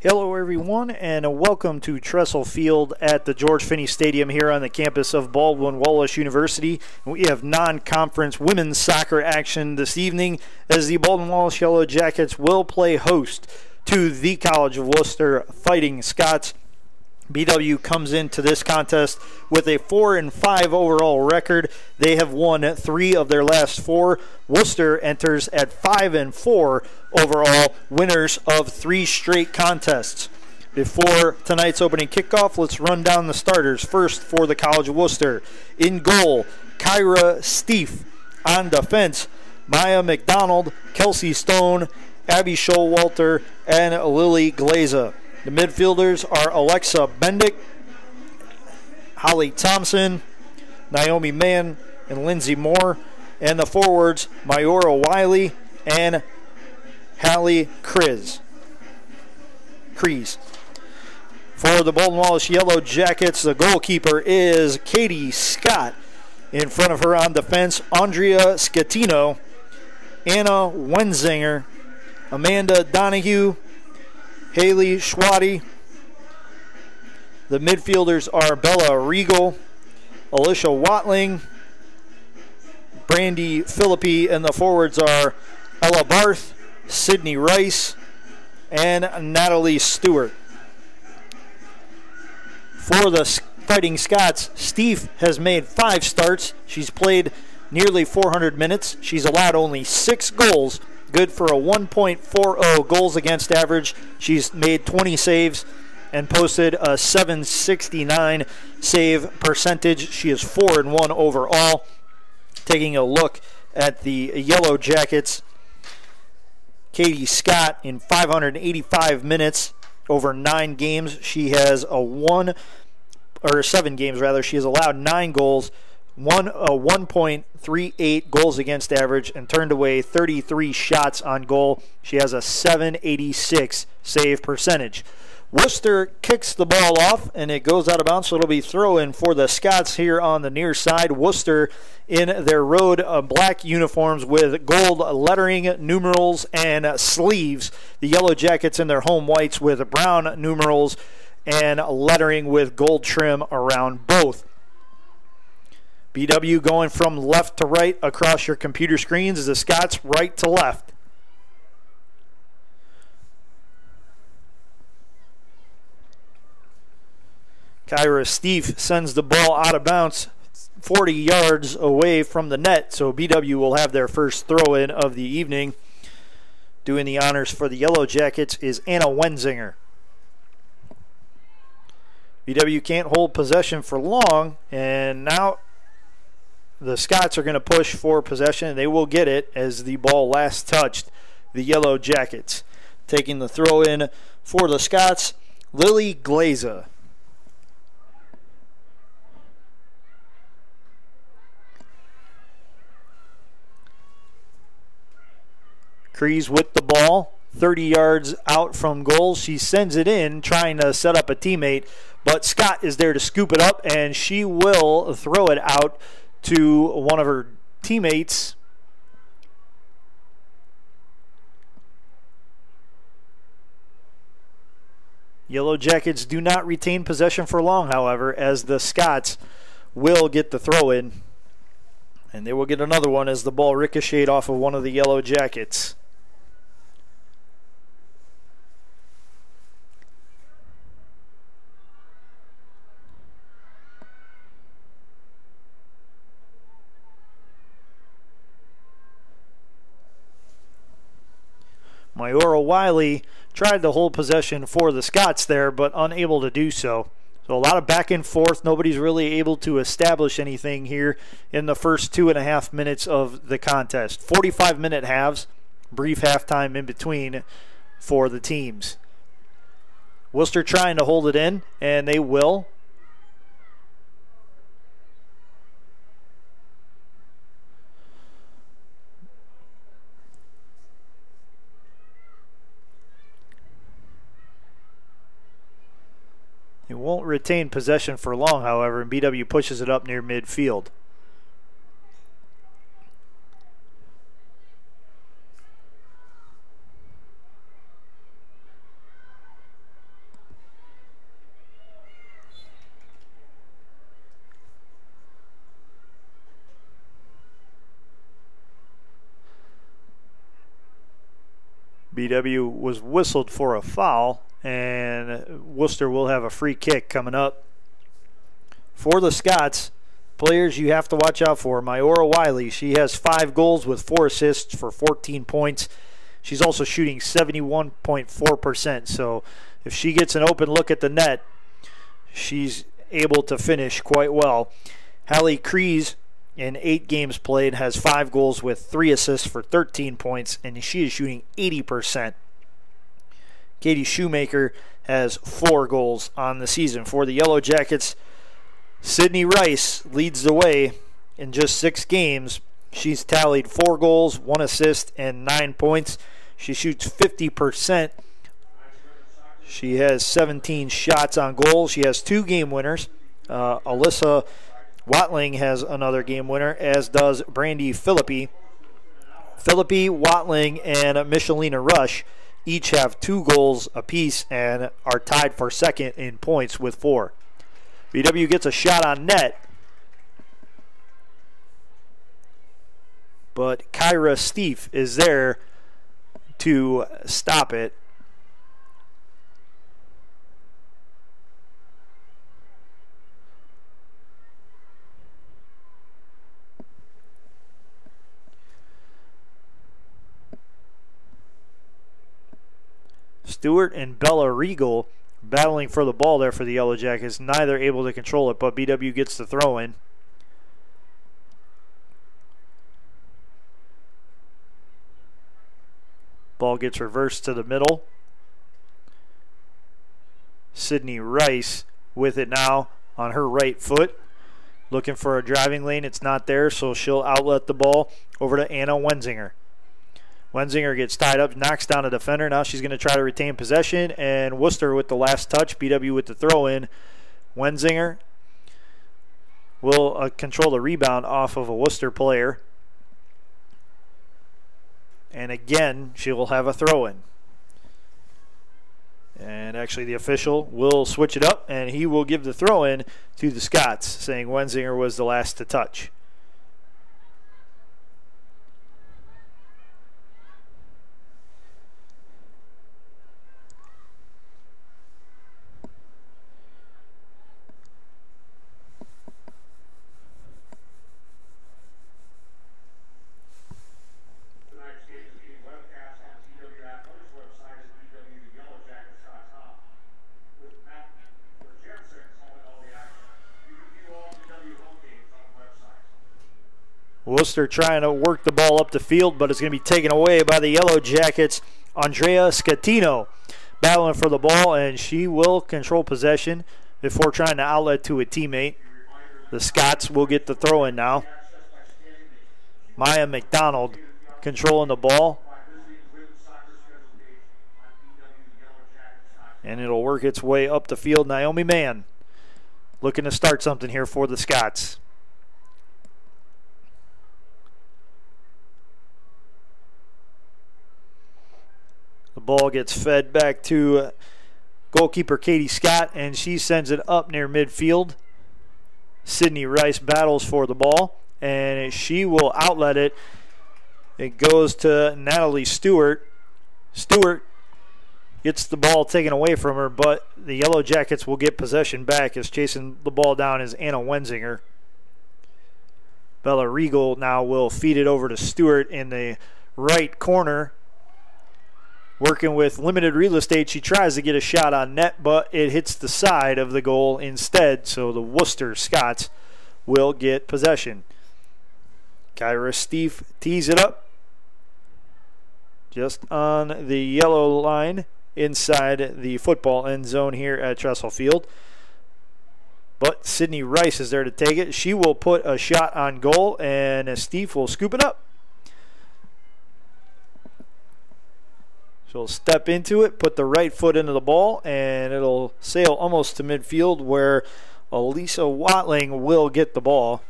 Hello, everyone, and welcome to Tressel Field at the George Finnie Stadium here on the campus of Baldwin Wallace University. We have non conference women's soccer action this evening as the Baldwin Wallace Yellow Jackets will play host to the College of Wooster Fighting Scots. BW comes into this contest with a 4 and 5 overall record. They have won 3 of their last 4. Wooster enters at 5 and 4 overall, winners of 3 straight contests. Before tonight's opening kickoff, let's run down the starters. First for the College of Wooster. In goal, Kyra Steef. On defense, Maya McDonald, Kelsey Stone, Abby Showalter, and Lily Glaza. The midfielders are Alexa Bendick, Holly Thompson, Naomi Mann, and Lindsay Moore. And the forwards, Mayora Wiley and Hallie Kriz. Kreese. For the Baldwin Wallace Yellow Jackets, the goalkeeper is Katie Scott. In front of her on defense, Andrea Scatino, Anna Wenzinger, Amanda Donahue, Haley Schwadi. The midfielders are Bella Regal, Alicia Watling, Brandy Philippi, and the forwards are Ella Barth, Sydney Rice, and Natalie Stewart. For the Fighting Scots, Steve has made five starts. She's played nearly 400 minutes. She's allowed only six goals good for a 1.40 goals against average. She's made 20 saves and posted a 769 save percentage. She is 4 and 1 overall. Taking a look at the Yellow Jackets, Katie Scott in 585 minutes over 9 games, she has a 1 or 7 games rather. She has allowed 9 goals one uh, 1.38 goals against average and turned away 33 shots on goal. She has a 786 save percentage. Wooster kicks the ball off and it goes out of bounds, so it'll be throw in for the Scots here on the near side. Wooster in their road uh, black uniforms with gold lettering, numerals, and sleeves. The Yellow Jackets in their home whites with brown numerals and lettering with gold trim around both. BW going from left to right across your computer screens is the Scots right to left. Kyra Steve sends the ball out of bounds 40 yards away from the net, so BW will have their first throw in of the evening. Doing the honors for the Yellow Jackets is Anna Wenzinger. BW can't hold possession for long, and now the Scots are going to push for possession, they will get it as the ball last touched the Yellow Jackets. Taking the throw in for the Scots, Lily Glaza. Kreese with the ball, 30 yards out from goal. She sends it in, trying to set up a teammate, but Scott is there to scoop it up, and she will throw it out to one of her teammates. Yellow Jackets do not retain possession for long, however, as the Scots will get the throw in. And they will get another one as the ball ricocheted off of one of the Yellow Jackets. Myora Wiley tried to hold possession for the Scots there, but unable to do so. So a lot of back and forth. Nobody's really able to establish anything here in the first two and a half minutes of the contest. 45 minute halves, brief halftime in between for the teams. Wooster trying to hold it in, and they will. won't retain possession for long, however, and BW pushes it up near midfield. BW was whistled for a foul and Wooster will have a free kick coming up. For the Scots, players you have to watch out for. Myora Wiley, she has five goals with four assists for 14 points. She's also shooting 71.4%. So if she gets an open look at the net, she's able to finish quite well. Hallie Kreese, in eight games played, has five goals with three assists for 13 points, and she is shooting 80%. Katie Shoemaker has four goals on the season. For the Yellow Jackets, Sydney Rice leads the way in just six games. She's tallied four goals, one assist, and nine points. She shoots 50%. She has 17 shots on goal. She has two game winners. Uh, Alyssa Watling has another game winner, as does Brandy Philippi. Philippi, Watling, and Michelina Rush each have two goals apiece and are tied for second in points with four. BW gets a shot on net. But Kyra Steef is there to stop it. Stewart and Bella Regal battling for the ball there for the Yellow Jackets. Neither able to control it, but BW gets the throw in. Ball gets reversed to the middle. Sydney Rice with it now on her right foot. Looking for a driving lane. It's not there, so she'll outlet the ball over to Anna Wenzinger. Wenzinger gets tied up, knocks down a defender. Now she's going to try to retain possession, and Wooster with the last touch, BW with the throw in. Wenzinger will uh, control the rebound off of a Wooster player. And again, she will have a throw in. And actually, the official will switch it up, and he will give the throw in to the Scots, saying Wenzinger was the last to touch. Wooster trying to work the ball up the field, but it's going to be taken away by the Yellow Jackets. Andrea Scatino battling for the ball, and she will control possession before trying to outlet to a teammate. The Scots will get the throw in now. Maya McDonald controlling the ball. And it'll work its way up the field. Naomi Mann looking to start something here for the Scots. The ball gets fed back to uh, goalkeeper Katie Scott, and she sends it up near midfield. Sydney Rice battles for the ball, and she will outlet it. It goes to Natalie Stewart. Stewart gets the ball taken away from her, but the Yellow Jackets will get possession back as chasing the ball down is Anna Wenzinger. Bella Regal now will feed it over to Stewart in the right corner working with limited real estate, she tries to get a shot on net, but it hits the side of the goal instead. So the Wooster Scots will get possession. Kyra Steve tees it up just on the yellow line inside the football end zone here at Tressel Field. But Sydney Rice is there to take it. She will put a shot on goal, and Steve will scoop it up. She'll step into it, put the right foot into the ball, and it'll sail almost to midfield where Elisa Watling will get the ball.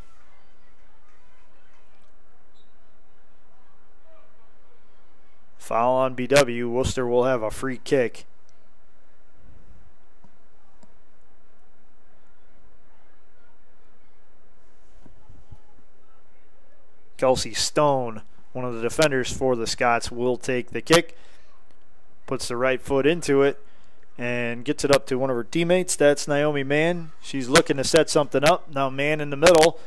Foul on BW. Wooster will have a free kick. Kelsey Stone, one of the defenders for the Scots, will take the kick. Puts the right foot into it and gets it up to one of her teammates. That's Naomi Mann. She's looking to set something up. Now, Mann in the middle.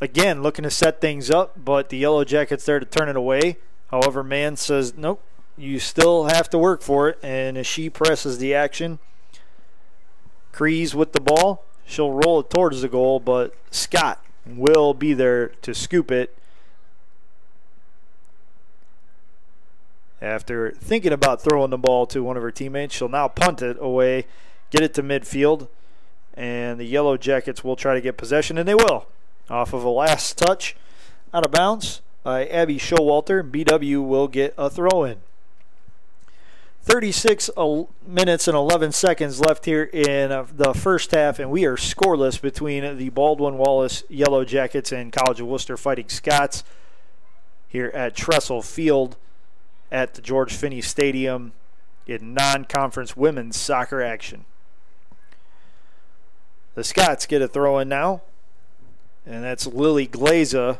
Again, looking to set things up, but the Yellow Jackets there to turn it away. However, Mann says, nope, you still have to work for it. And as she presses the action, Crees with the ball. She'll roll it towards the goal, but Scott will be there to scoop it. After thinking about throwing the ball to one of her teammates, she'll now punt it away, get it to midfield, and the Yellow Jackets will try to get possession, and they will. Off of a last touch out of bounds by Abby Showalter, BW will get a throw in. 36 minutes and 11 seconds left here in uh, the first half, and we are scoreless between the Baldwin Wallace Yellow Jackets and College of Wooster Fighting Scots here at Tressel Field at the George Finnie Stadium in non conference women's soccer action. The Scots get a throw in now, and that's Lily Glaza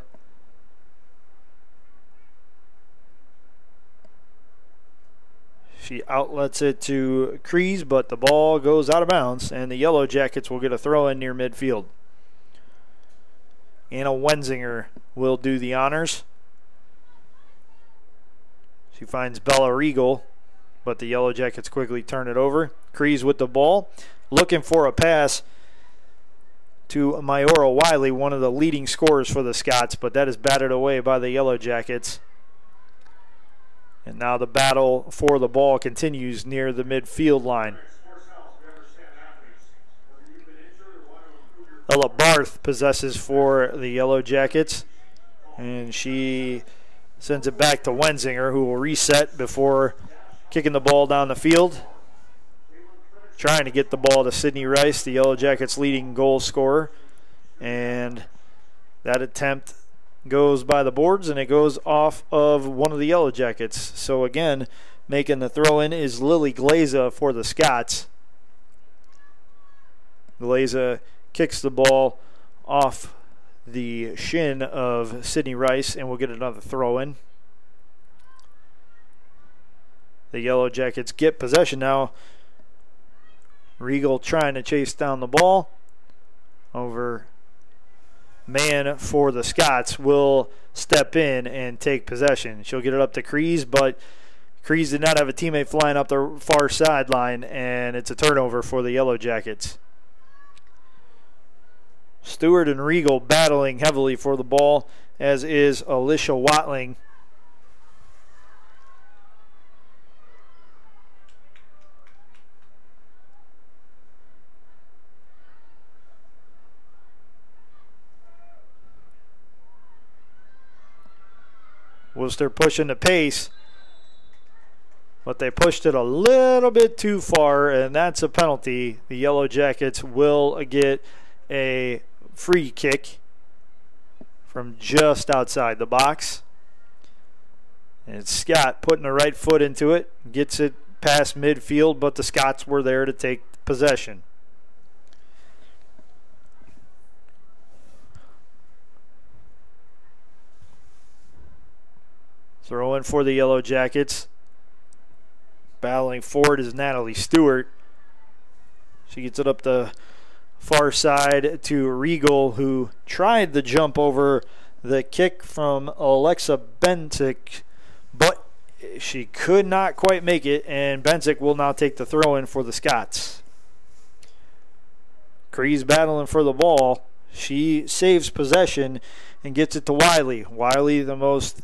She outlets it to Crees, but the ball goes out of bounds, and the Yellow Jackets will get a throw in near midfield. Anna Wenzinger will do the honors. She finds Bella Regal, but the Yellow Jackets quickly turn it over. Crees with the ball, looking for a pass to Myora Wiley, one of the leading scorers for the Scots, but that is batted away by the Yellow Jackets. And now the battle for the ball continues near the midfield line. Ella Barth possesses for the Yellow Jackets, and she sends it back to Wenzinger, who will reset before kicking the ball down the field. Trying to get the ball to Sydney Rice, the Yellow Jackets' leading goal scorer. And that attempt goes by the boards and it goes off of one of the Yellow Jackets. So again, making the throw in is Lily Glaza for the Scots. Glaza kicks the ball off the shin of Sydney Rice and we'll get another throw in. The Yellow Jackets get possession now. Regal trying to chase down the ball over Mann for the Scots will step in and take possession. She'll get it up to Crees, but Crees did not have a teammate flying up the far sideline, and it's a turnover for the Yellow Jackets. Stewart and Regal battling heavily for the ball, as is Alicia Watling. Wooster pushing the pace, but they pushed it a little bit too far, and that's a penalty. The Yellow Jackets will get a free kick from just outside the box. And Scott putting the right foot into it, gets it past midfield, but the Scots were there to take possession. Throw in for the Yellow Jackets. Battling forward is Natalie Stewart. She gets it up the far side to Regal, who tried the jump over the kick from Alexa Benzik, but she could not quite make it, and Benzik will now take the throw in for the Scots. Crees battling for the ball. She saves possession and gets it to Wiley. Wiley, the most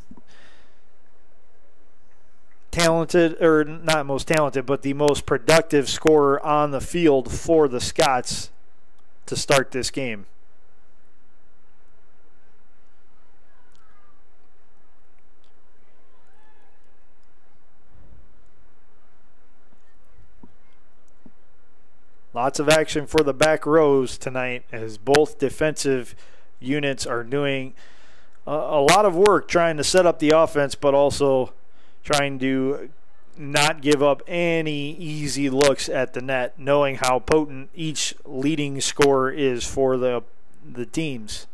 talented, or not most talented, but the most productive scorer on the field for the Scots to start this game. Lots of action for the back rows tonight as both defensive units are doing a, lot of work trying to set up the offense, but also trying to not give up any easy looks at the net, knowing how potent each leading scorer is for the the teams.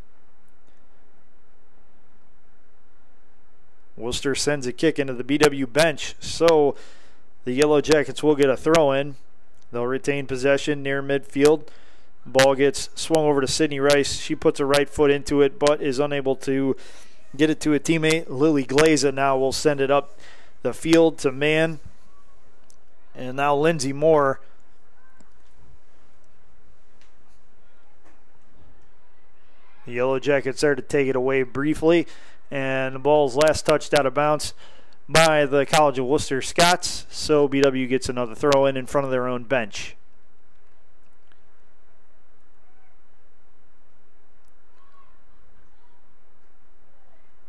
Wooster sends a kick into the BW bench, so The Yellow Jackets will get a throw in. They'll retain possession near midfield. Ball gets swung over to Sydney Rice. She puts her right foot into it, but is unable to get it to a teammate. Lily Glaza now will send it up the field to Mann. And now Lindsey Moore. The Yellow Jackets there to take it away briefly. And the ball's last touched out of bounds by the College of Wooster Scots. So BW gets another throw in in front of their own bench.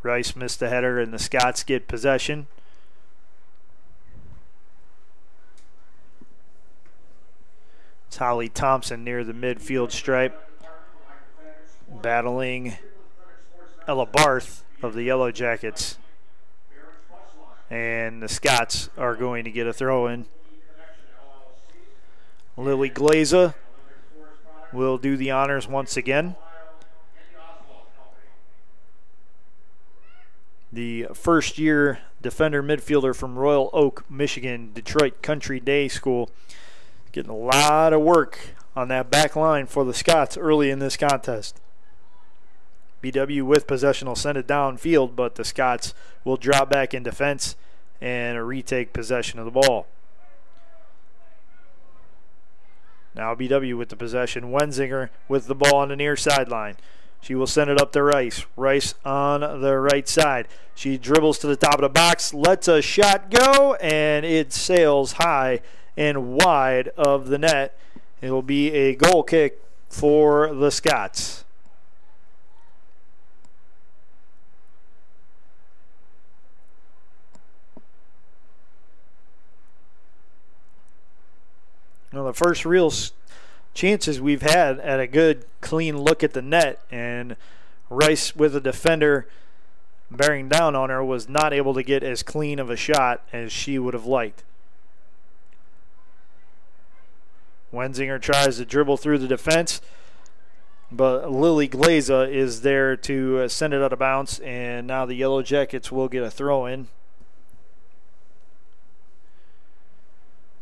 Rice missed the header, and the Scots get possession. It's Holly Thompson near the midfield stripe, battling Ella Barth of the Yellow Jackets. And the Scots are going to get a throw in. Lily Glaza will do the honors once again. the first year defender midfielder from Royal Oak, Michigan, Detroit Country Day School. Getting a lot of work on that back line for the Scots early in this contest. BW with possession will send it downfield, but the Scots will drop back in defense and retake possession of the ball. Now BW with the possession. Wenzinger with the ball on the near sideline. She will send it up to Rice. Rice on the right side. She dribbles to the top of the box, lets a shot go, and it sails high and wide of the net. It will be a goal kick for the Scots. Well, the first real chances we've had at a good, clean look at the net. And Rice, with a defender bearing down on her, was not able to get as clean of a shot as she would have liked. Wenzinger tries to dribble through the defense, but Lily Glaza is there to uh, send it out of bounds, and now the Yellow Jackets will get a throw in.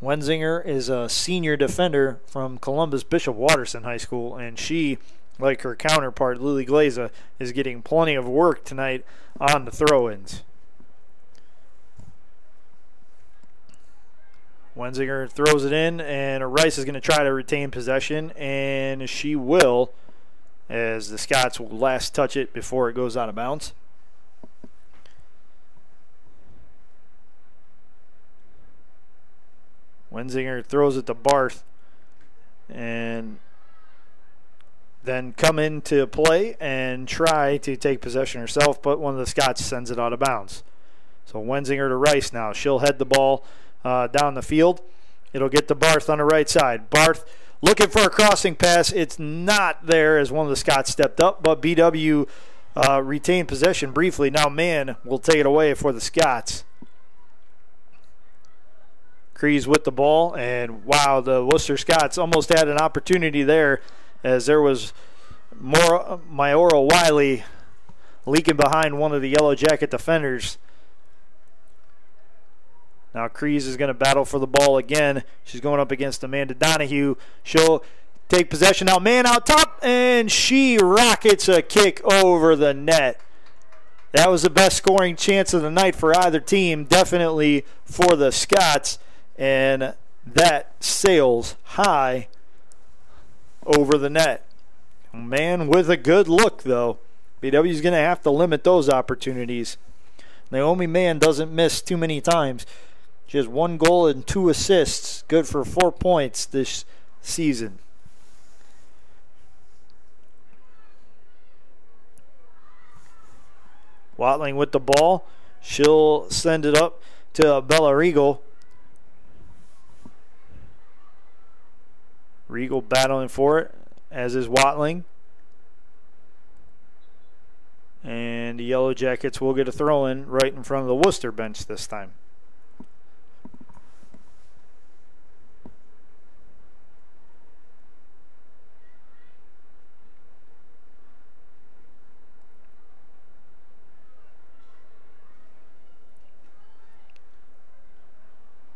Wenzinger is a senior defender from Columbus Bishop Watterson High School, and she, like her counterpart Lily Glaza, is getting plenty of work tonight on the throw-ins. Wenzinger throws it in, and Rice is going to try to retain possession, and she will, as the Scots will last touch it before it goes out of bounds. Wenzinger throws it to Barth and then come into play and try to take possession herself, but one of the Scots sends it out of bounds. So Wenzinger to Rice now. She'll head the ball uh, down the field. It'll get to Barth on the right side. Barth looking for a crossing pass. It's not there as one of the Scots stepped up, but BW uh, retained possession briefly. Now, Mann will take it away for the Scots. Crees with the ball, and wow, the Wooster Scots almost had an opportunity there as there was more Myora Wiley leaking behind one of the Yellow Jacket defenders. Now Crees is going to battle for the ball again. She's going up against Amanda Donahue. She'll take possession now. Mann out top, and she rockets a kick over the net. That was the best scoring chance of the night for either team, definitely for the Scots and that sails high over the net. Mann with a good look, though. BW is going to have to limit those opportunities. Naomi Mann doesn't miss too many times. She has one goal and two assists, good for four points this season. Watling with the ball. She'll send it up to Bella Regal. Regal battling for it, as is Watling. And the Yellow Jackets will get a throw in right in front of the Wooster bench this time.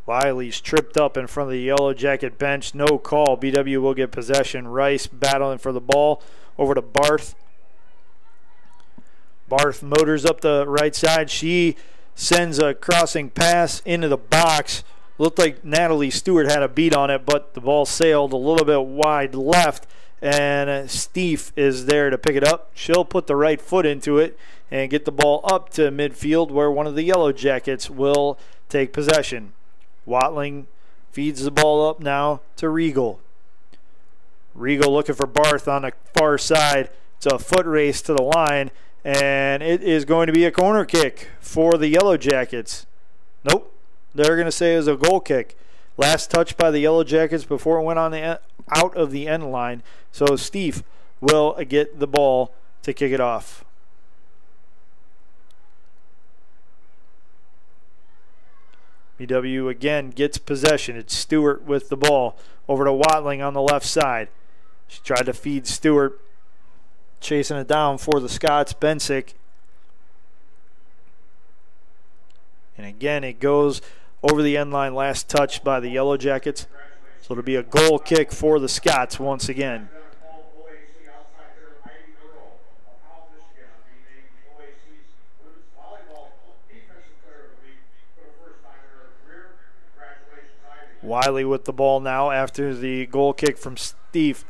Wiley's tripped up in front of the Yellow Jacket bench. No call. BW will get possession. Rice battling for the ball over to Barth. Barth motors up the right side. She sends a crossing pass into the box. Looked like Natalie Stewart had a beat on it, but the ball sailed a little bit wide left, and uh, Steve is there to pick it up. She'll put the right foot into it and get the ball up to midfield where one of the Yellow Jackets will take possession. Watling feeds the ball up now to Regal. Regal looking for Barth on the far side. It's a foot race to the line, and it is going to be a corner kick for the Yellow Jackets. Nope, they're going to say it was a goal kick. Last touch by the Yellow Jackets before it went on the out of the end line. So Steve will get the ball to kick it off. BW again gets possession. It's Stewart with the ball over to Watling on the left side. She tried to feed Stewart, chasing it down for the Scots. Bensick. And again, it goes over the end line. Last touch by the Yellow Jackets. So it'll be a goal kick for the Scots once again. Wiley with the ball now after the goal kick from Steve.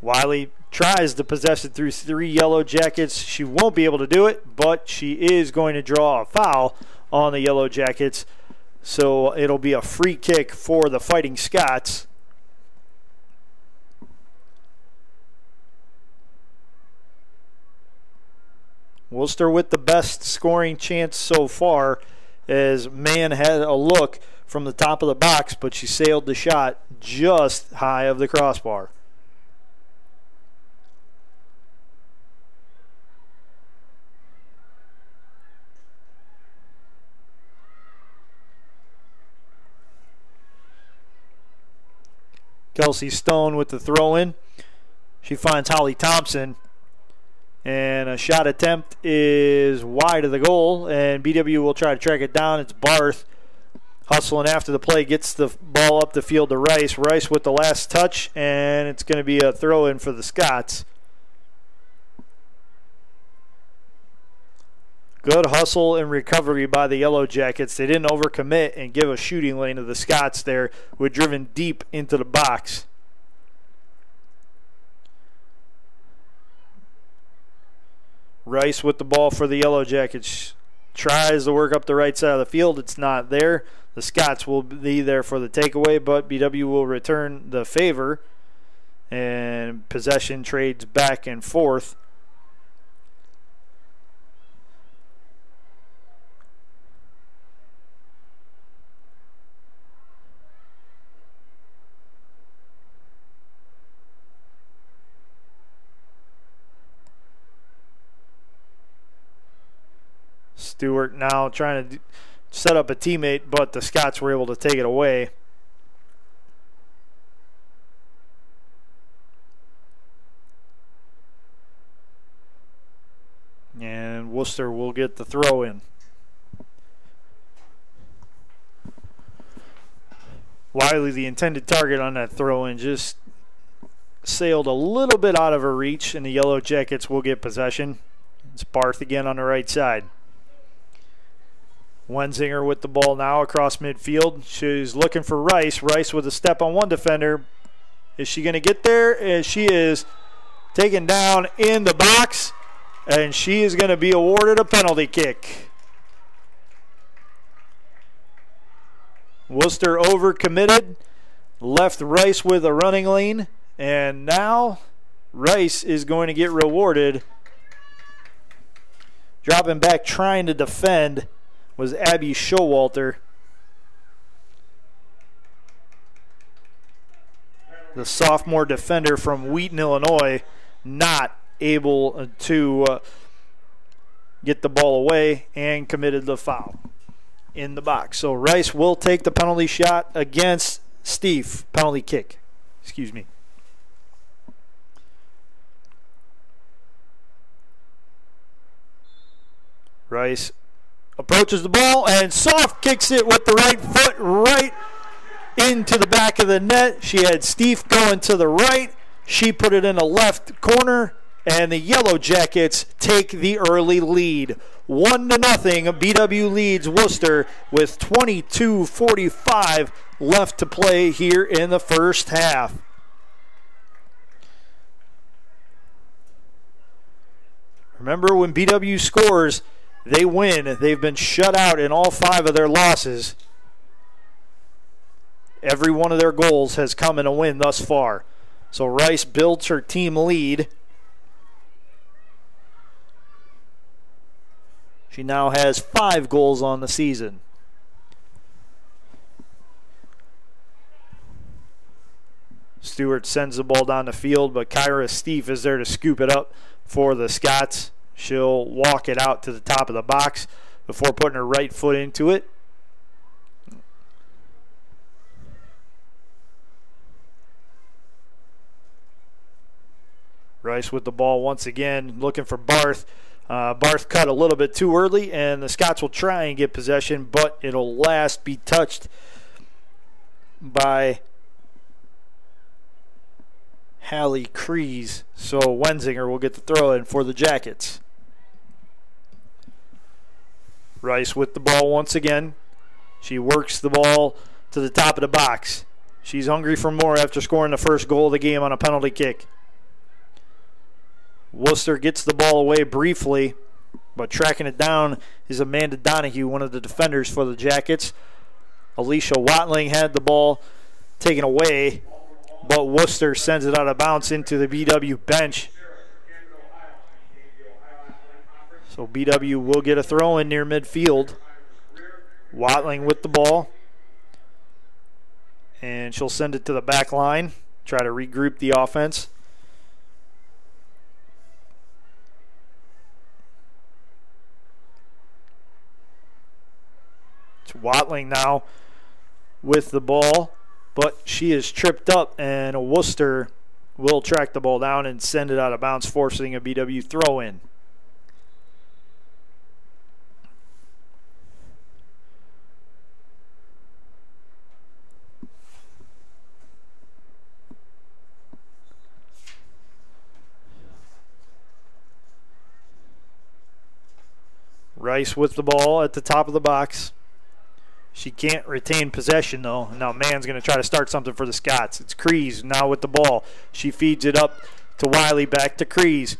Wiley tries to possess it through three yellow jackets. She won't be able to do it, but she is going to draw a foul on the yellow jackets. So it'll be a free kick for the Fighting Scots. Wooster with the best scoring chance so far as Mann had a look from the top of the box, but she sailed the shot just high of the crossbar. Kelsey Stone with the throw in. She finds Holly Thompson. And a shot attempt is wide of the goal, and BW will try to track it down. It's Barth hustling after the play, gets the ball up the field to Rice. Rice with the last touch, and it's going to be a throw in for the Scots. Good hustle and recovery by the Yellow Jackets. They didn't overcommit and give a shooting lane to the Scots there, who were driven deep into the box. Rice with the ball for the Yellow Jackets. Tries to work up the right side of the field. It's not there. The Scots will be there for the takeaway, but BW will return the favor. And possession trades back and forth. Stewart now trying to set up a teammate, but the Scots were able to take it away. And Wooster will get the throw in. Wiley, the intended target on that throw in, just sailed a little bit out of her reach, and the Yellow Jackets will get possession. It's Barth again on the right side. Wenzinger with the ball now across midfield. She's looking for Rice. Rice with a step on one defender. Is she going to get there? And she is taken down in the box, and she is going to be awarded a penalty kick. Wooster overcommitted, left Rice with a running lane, and now Rice is going to get rewarded. Dropping back, trying to defend was Abby Showalter. The sophomore defender from Wheaton, Illinois, not able to uh, get the ball away and committed the foul in the box. So Rice will take the penalty shot against Steve. Penalty kick. Excuse me. Rice approaches the ball and soft kicks it with the right foot right into the back of the net. She had Steve going to the right. She put it in the left corner, and the Yellow Jackets take the early lead. One to nothing. BW leads Wooster with 22:45 left to play here in the first half. Remember when BW scores, they win. They've been shut out in all five of their losses. Every one of their goals has come in a win thus far. So Rice builds her team lead. She now has five goals on the season. Stewart sends the ball down the field, but Kyra Steve is there to scoop it up for the Scots. She'll walk it out to the top of the box before putting her right foot into it. Rice with the ball once again, looking for Barth. Uh, Barth cut a little bit too early, and the Scots will try and get possession, but it'll last be touched by Hallie Crees. So Wenzinger will get the throw in for the Jackets. Rice with the ball once again. She works the ball to the top of the box. She's hungry for more after scoring the first goal of the game on a penalty kick. Wooster gets the ball away briefly, but tracking it down is Amanda Donahue, one of the defenders for the Jackets. Alicia Watling had the ball taken away, but Wooster sends it out of bounds into the BW bench. So BW will get a throw in near midfield. Watling with the ball. And she'll send it to the back line, try to regroup the offense. It's Watling now with the ball, but she is tripped up, and a Wooster will track the ball down and send it out of bounds, forcing a BW throw in. Rice with the ball at the top of the box. She can't retain possession though. Now Mann's going to try to start something for the Scots. It's Crees now with the ball. She feeds it up to Wiley, back to Crees.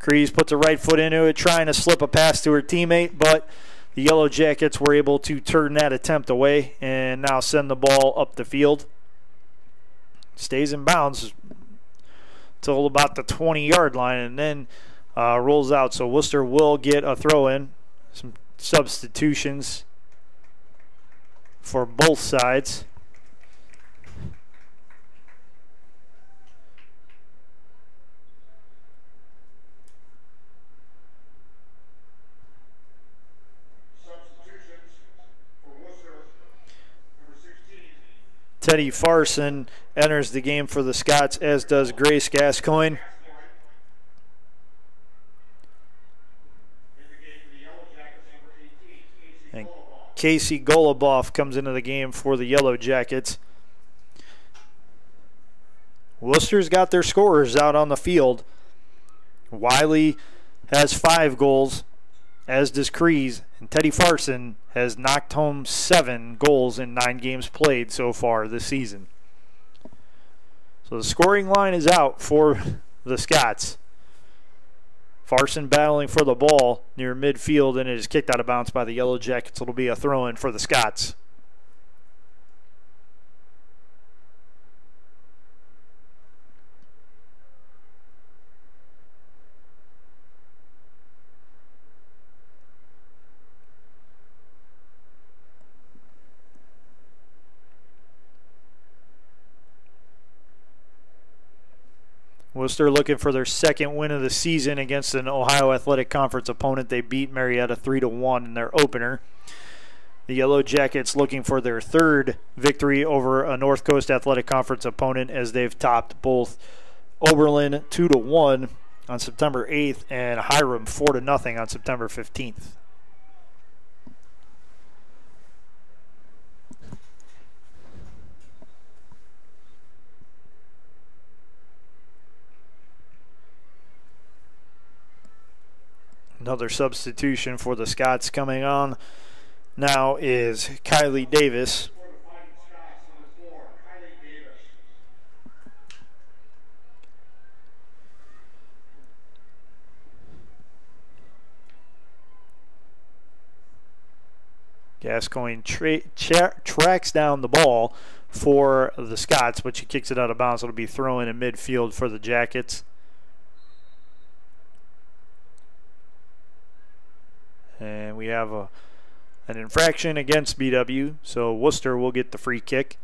Crees puts her right foot into it, trying to slip a pass to her teammate, but the Yellow Jackets were able to turn that attempt away and now send the ball up the field. Stays in bounds till about the 20 yard line and then uh, rolls out. So Wooster will get a throw in. Some substitutions for both sides. Teddy Farson enters the game for the Scots, as does Grace Gascoigne. Casey Goluboff comes into the game for the Yellow Jackets. Wooster's got their scorers out on the field. Wiley has five goals, as does Crees, and Teddy Farson has knocked home seven goals in nine games played so far this season. So the scoring line is out for the Scots. Farson battling for the ball near midfield, and it is kicked out of bounds by the Yellow Jackets. It'll be a throw in for the Scots. Wooster looking for their second win of the season against an Ohio Athletic Conference opponent. They beat Marietta 3 to 1 in their opener. The Yellow Jackets looking for their third victory over a North Coast Athletic Conference opponent as they've topped both Oberlin 2 to 1 on September 8th and Hiram 4 to nothing on September 15th. Another substitution for the Scots coming on now is Kylie Davis. Gascoigne tra tra tracks down the ball for the Scots, but she kicks it out of bounds. It'll be thrown in midfield for the Jackets. And we have a an infraction against BW, so Wooster will get the free kick.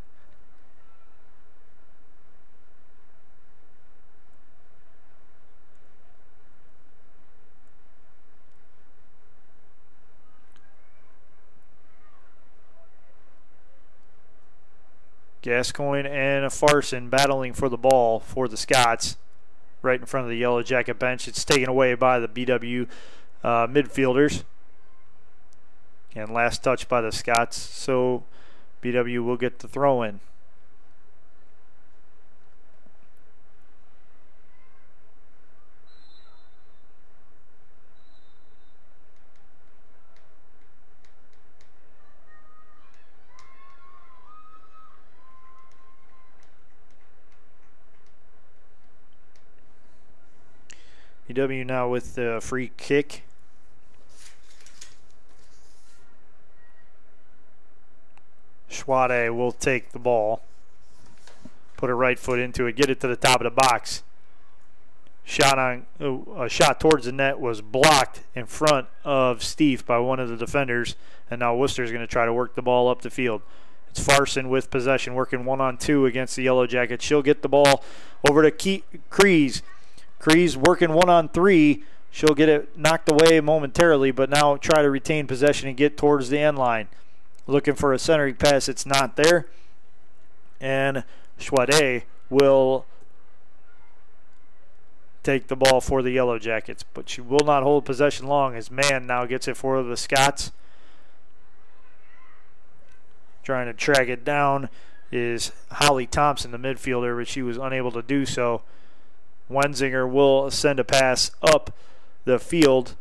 Gascoigne and a Farson battling for the ball for the Scots right in front of the Yellow Jacket bench. It's taken away by the BW uh, midfielders. And last touch by the Scots. So BW will get the throw in. BW now with the free kick. Schwade will take the ball, put her right foot into it, get it to the top of the box. Shot on uh, a shot towards the net was blocked in front of Steve by one of the defenders, and now Wooster is going to try to work the ball up the field. It's Farson with possession, working one on two against the Yellow Jackets. She'll get the ball over to Ke- Kreese. Kreese working one on three. She'll get it knocked away momentarily, but now try to retain possession and get towards the end line looking for a centering pass. It's not there. And Schwade will take the ball for the Yellow Jackets, but she will not hold possession long as Mann now gets it for the Scots. Trying to track it down is Holly Thompson, the midfielder, but she was unable to do so. Wenzinger will send a pass up the field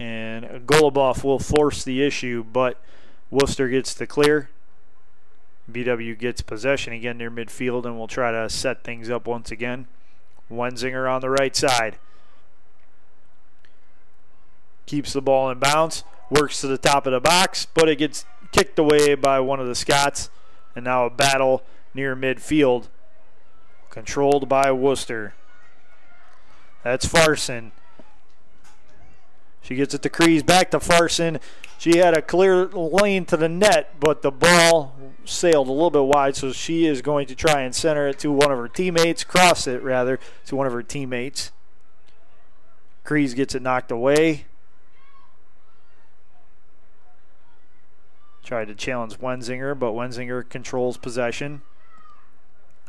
and Golubov will force the issue, but Wooster gets the clear. BW gets possession again near midfield and will try to set things up once again. Wenzinger on the right side. Keeps the ball in bounds, works to the top of the box, but it gets kicked away by one of the Scots. And now a battle near midfield, controlled by Wooster. That's Farson. She gets it to Kreese, back to Farson. She had a clear lane to the net, but the ball sailed a little bit wide, so she is going to try and center it to one of her teammates, cross it rather, to one of her teammates. Kreese gets it knocked away. Tried to challenge Wenzinger, but Wenzinger controls possession.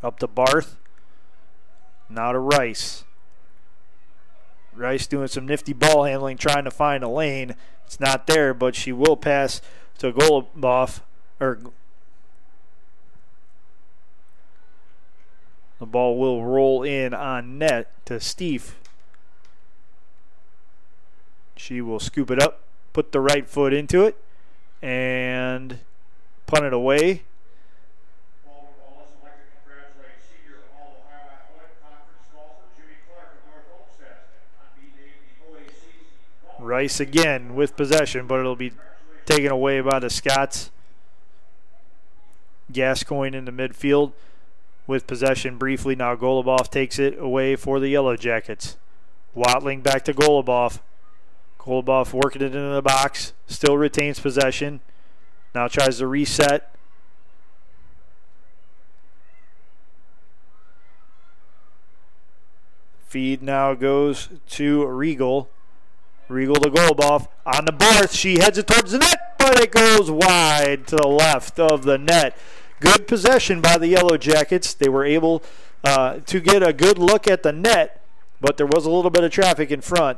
Up to Barth. Now to Rice. Rice doing some nifty ball handling, trying to find a lane. It's not there, but she will pass to Golubov. Or the ball will roll in on net to Steve. She will scoop it up, put the right foot into it, and punt it away. Rice again with possession, but it'll be taken away by the Scots. Gascoigne in the midfield with possession briefly. Now Golubov takes it away for the Yellow Jackets. Watling back to Golubov. Golubov working it into the box. Still retains possession. Now tries to reset. Feed now goes to Regal. Regal to Golubov on the Barth. She heads it towards the net, but it goes wide to the left of the net. Good possession by the Yellow Jackets. They were able uh, to get a good look at the net, but there was a little bit of traffic in front.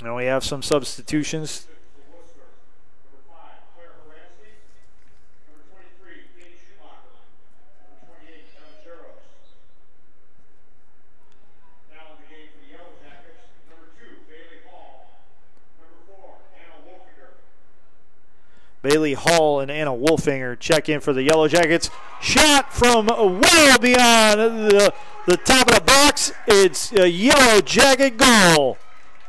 Now we have some substitutions. Bailey Hall and Anna Wolfinger check in for the Yellow Jackets. Shot from well beyond the, the top of the box. It's a Yellow Jacket goal.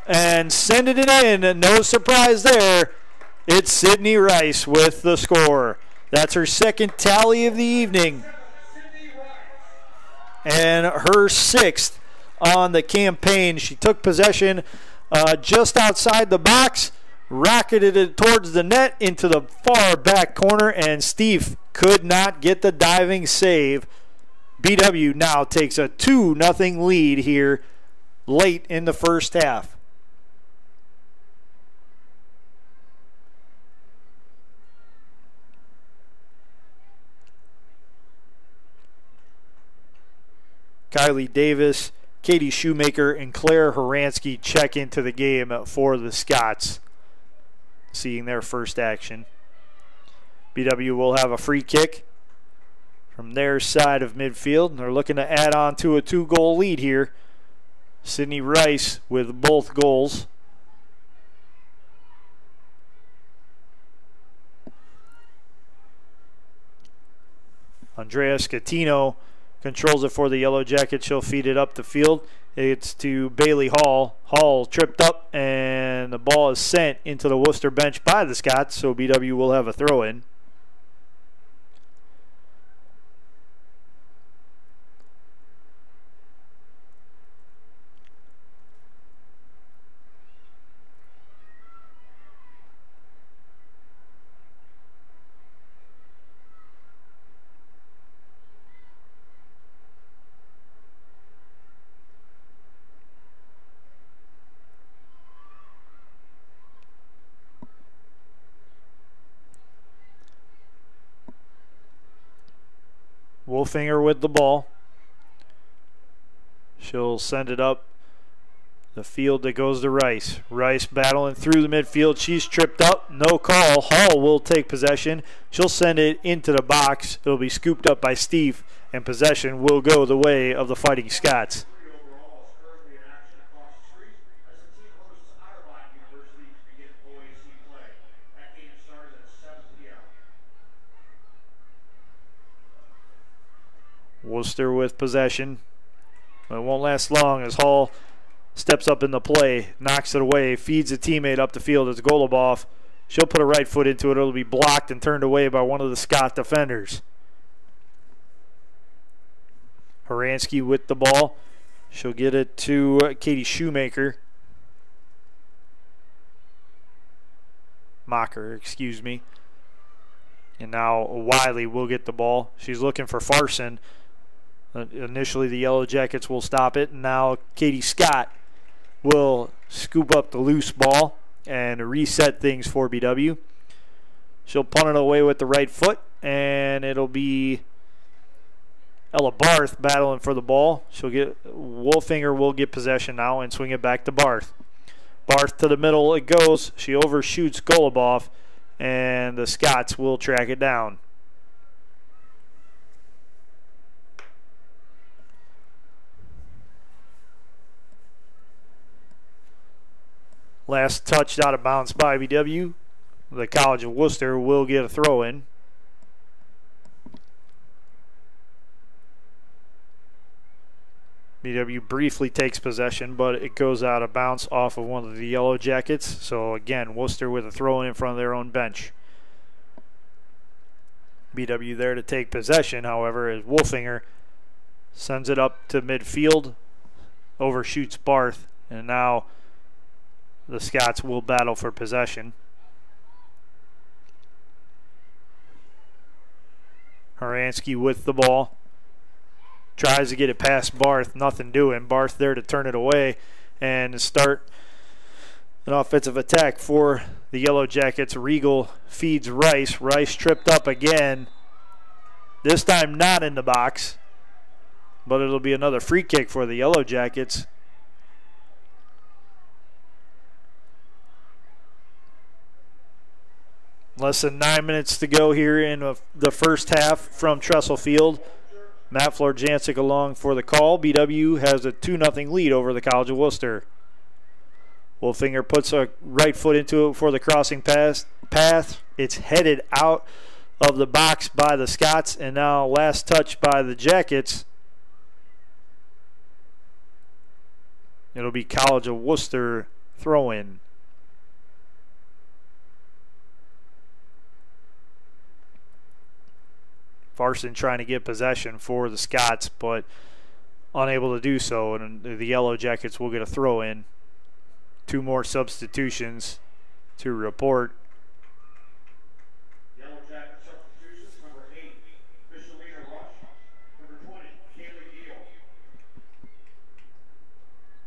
And sending it in. No surprise there. It's Sydney Rice with the score. That's her second tally of the evening. And her sixth on the campaign. She took possession uh, just outside the box rocketed it towards the net into the far back corner, and Steve could not get the diving save. BW now takes a 2 0 lead here late in the first half. Kylie Davis, Katie Shoemaker, and Claire Horansky check into the game for the Scots seeing their first action. BW will have a free kick from their side of midfield. They're looking to add on to a two goal lead here. Sydney Rice with both goals. Andrea Scatino controls it for the Yellow Jackets. She'll feed it up the field. It's to Bailey Hall. Hall tripped up, and the ball is sent into the Wooster bench by the Scots, so BW will have a throw in. Wolfinger with the ball. She'll send it up the field that goes to Rice. Rice battling through the midfield. She's tripped up. No call. Hall will take possession. She'll send it into the box. It'll be scooped up by Steve, and possession will go the way of the Fighting Scots. Wooster with possession. But It won't last long as Hall steps up in the play, knocks it away, feeds a teammate up the field. It's Golubov. She'll put a right foot into it. It'll be blocked and turned away by one of the Scott defenders. Horansky with the ball. She'll get it to Katie Shoemaker. Mocker, excuse me. And now Wiley will get the ball. She's looking for Farson. Uh, initially, the Yellow Jackets will stop it, and now Katie Scott will scoop up the loose ball and reset things for BW. She'll punt it away with the right foot, and it'll be Ella Barth battling for the ball. She'll get Wolfinger will get possession now and swing it back to Barth. Barth to the middle it goes. She overshoots Golubov, and the Scots will track it down. Last touch out of bounds by BW. The College of Wooster will get a throw in. BW briefly takes possession, but it goes out of bounds off of one of the Yellow Jackets. So again, Wooster with a throw in in front of their own bench. BW there to take possession, however, as Wolfinger sends it up to midfield, overshoots Barth, and now the Scots will battle for possession. Horansky with the ball. Tries to get it past Barth. Nothing doing. Barth there to turn it away and start an offensive attack for the Yellow Jackets. Regal feeds Rice. Rice tripped up again. This time not in the box, but it'll be another free kick for the Yellow Jackets. Less than nine minutes to go here in the first half from Tressel Field. Matt Florjancic along for the call. BW has a 2 0 lead over the College of Wooster. Wolfinger puts a right foot into it for the crossing pass. path. It's headed out of the box by the Scots, and now last touch by the Jackets. It'll be College of Wooster throw in. Farson trying to get possession for the Scots, but unable to do so, and the Yellow Jackets will get a throw in. Two more substitutions to report.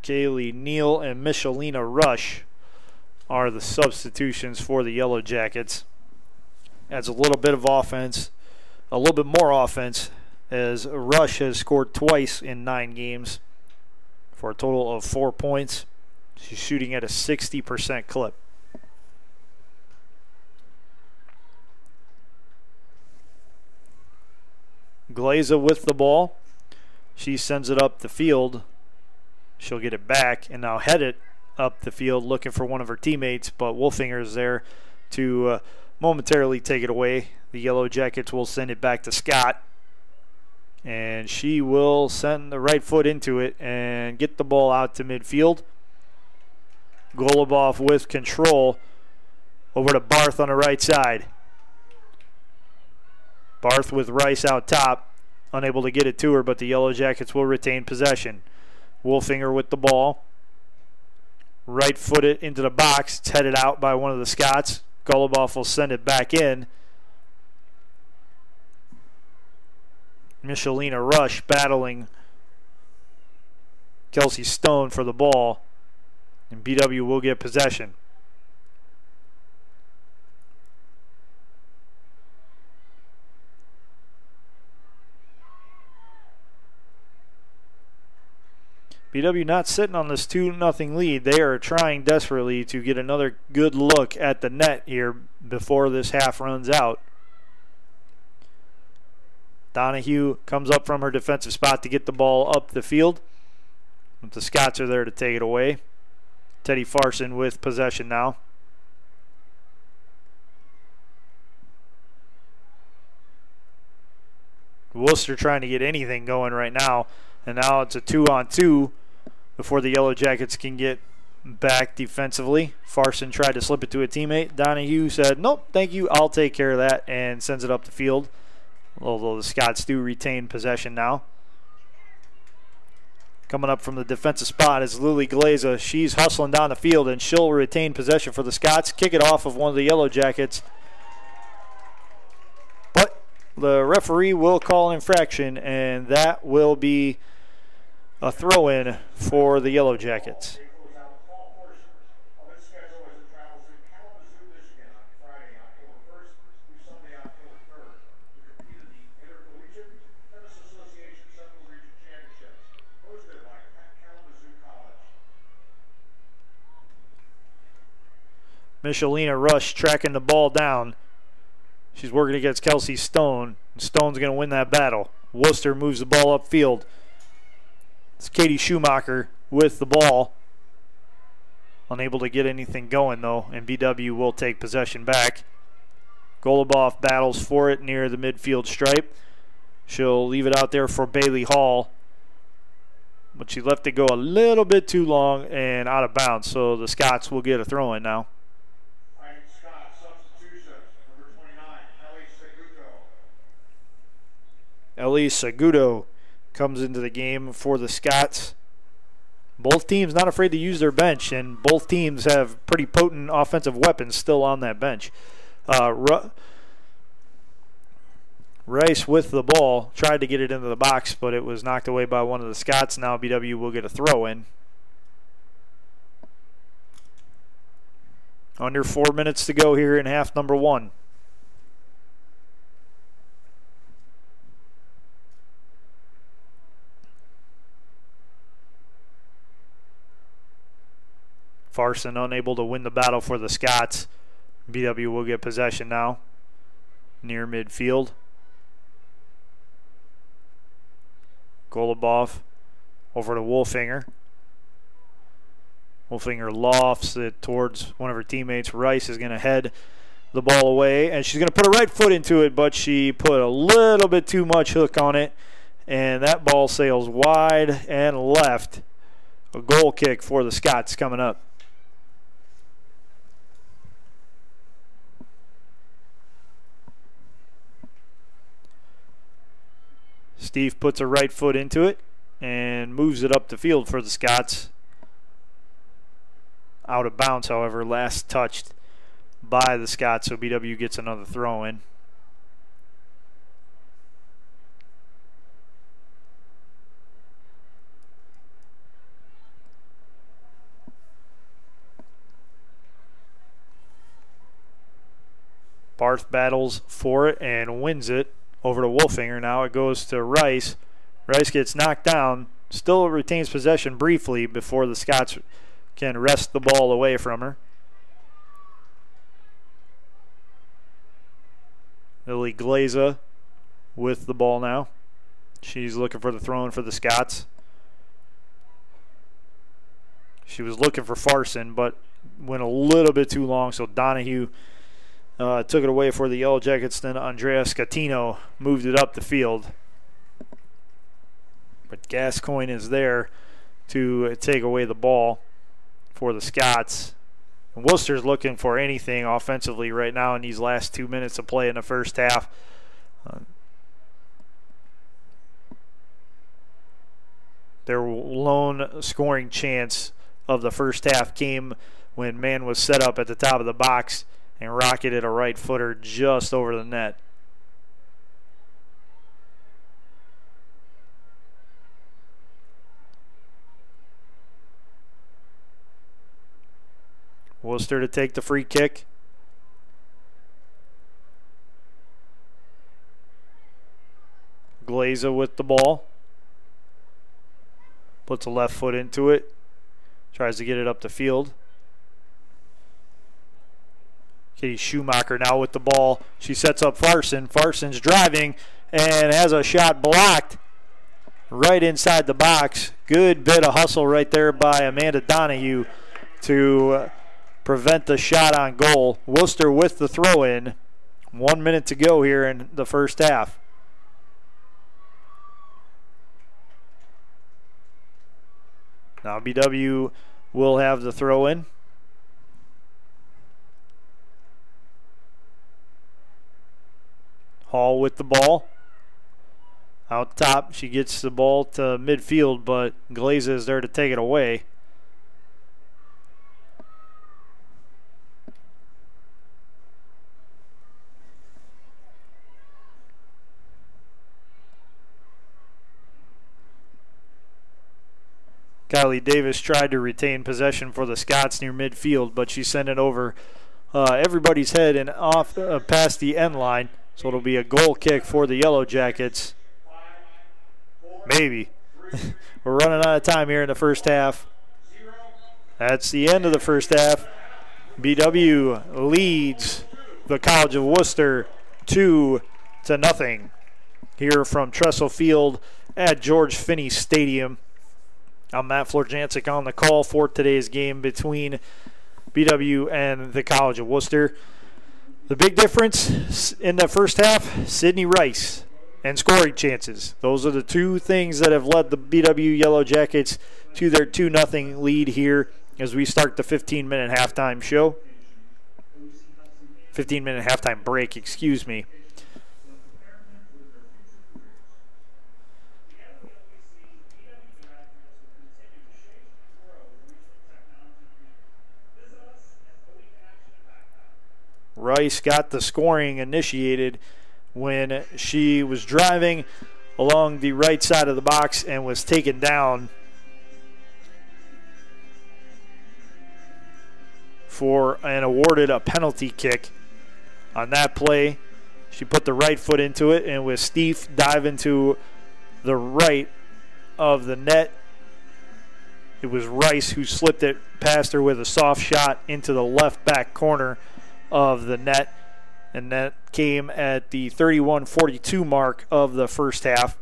Kaylee Neal and Michelina Rush are the substitutions for the Yellow Jackets. Adds a little bit of offense, a little bit more offense, as Rush has scored twice in nine games for a total of four points. She's shooting at a 60% clip. Glaza with the ball. She sends it up the field She'll get it back and now head it up the field looking for one of her teammates, but Wolfinger is there to uh, momentarily take it away. The Yellow Jackets will send it back to Scott. And she will send the right foot into it and get the ball out to midfield. Golubov with control over to Barth on the right side. Barth with Rice out top, unable to get it to her, but the Yellow Jackets will retain possession. Wolfinger with the ball. Right foot it into the box. It's headed out by one of the Scots. Golubov will send it back in. Michelina Rush battling Kelsey Stone for the ball. And BW will get possession. BW not sitting on this 2 nothing lead. They are trying desperately to get another good look at the net here before this half runs out. Donahue comes up from her defensive spot to get the ball up the field. But the Scots are there to take it away. Teddy Farson with possession now. Wooster trying to get anything going right now. And now it's a two on two before the Yellow Jackets can get back defensively. Farson tried to slip it to a teammate. Donahue said, Nope, thank you, I'll take care of that, and sends it up the field. Although the Scots do retain possession now. Coming up from the defensive spot is Lily Glaza. She's hustling down the field, and she'll retain possession for the Scots. Kick it off of one of the Yellow Jackets. But the referee will call an infraction, and that will be a throw in for the Yellow Jackets. Michelina Rush tracking the ball down. She's working against Kelsey Stone. Stone's going to win that battle. Wooster moves the ball upfield. It's Katie Schumacher with the ball. Unable to get anything going, though, and BW will take possession back. Golubov battles for it near the midfield stripe. She'll leave it out there for Bailey Hall. But she left it go a little bit too long and out of bounds, so the Scots will get a throw in now. Ellie Segudo comes into the game for the Scots. Both teams not afraid to use their bench, and both teams have pretty potent offensive weapons still on that bench. Uh, Rice with the ball tried to get it into the box, but it was knocked away by one of the Scots. Now BW will get a throw in. Under four minutes to go here in half number one. Farson unable to win the battle for the Scots. BW will get possession now near midfield. Golubov over to Wolfinger. Wolfinger lofts it towards one of her teammates. Rice is going to head the ball away, and she's going to put her right foot into it, but she put a little bit too much hook on it, and that ball sails wide and left. A goal kick for the Scots coming up. Steve puts a right foot into it and moves it up the field for the Scots. Out of bounds, however, last touched by the Scots, so BW gets another throw in. Barth battles for it and wins it over to Wolfinger. Now it goes to Rice. Rice gets knocked down, still retains possession briefly before the Scots can wrest the ball away from her. Lily Glaza with the ball now. She's looking for the throw in for the Scots. She was looking for Farson, but went a little bit too long, so Donahue uh, took it away for the Yellow Jackets. Then Andrea Scatino moved it up the field. But Gascoigne is there to take away the ball for the Scots. And Wooster's looking for anything offensively right now in these last two minutes of play in the first half. Uh, their lone scoring chance of the first half came when Mann was set up at the top of the box and rocketed a right footer just over the net. Wooster to take the free kick. Glaza with the ball. Puts a left foot into it. Tries to get it up the field. Katie Schumacher now with the ball. She sets up Farson. Farson's driving and has a shot blocked right inside the box. Good bit of hustle right there by Amanda Donahue to prevent the shot on goal. Wooster with the throw in. One minute to go here in the first half. Now BW will have the throw in. Hall with the ball. Out top, she gets the ball to midfield, but Glaze is there to take it away. Kylie Davis tried to retain possession for the Scots near midfield, but she sent it over uh, everybody's head and off uh, past the end line. So it'll be a goal kick for the Yellow Jackets. Maybe. We're running out of time here in the first half. That's the end of the first half. BW leads the College of Wooster 2 to nothing here from Tressel Field at George Finnie Stadium. I'm Matt Florjancic on the call for today's game between BW and the College of Wooster. The big difference in the first half, Sydney Rice and scoring chances. Those are the two things that have led the BW Yellow Jackets to their 2 0 lead here as we start the 15 minute halftime show. 15 minute halftime break, excuse me. Rice got the scoring initiated when she was driving along the right side of the box and was taken down for and awarded a penalty kick on that play. She put the right foot into it and with Steve diving to the right of the net, it was Rice who slipped it past her with a soft shot into the left back corner of the net. And that came at the 31 42 mark of the first half.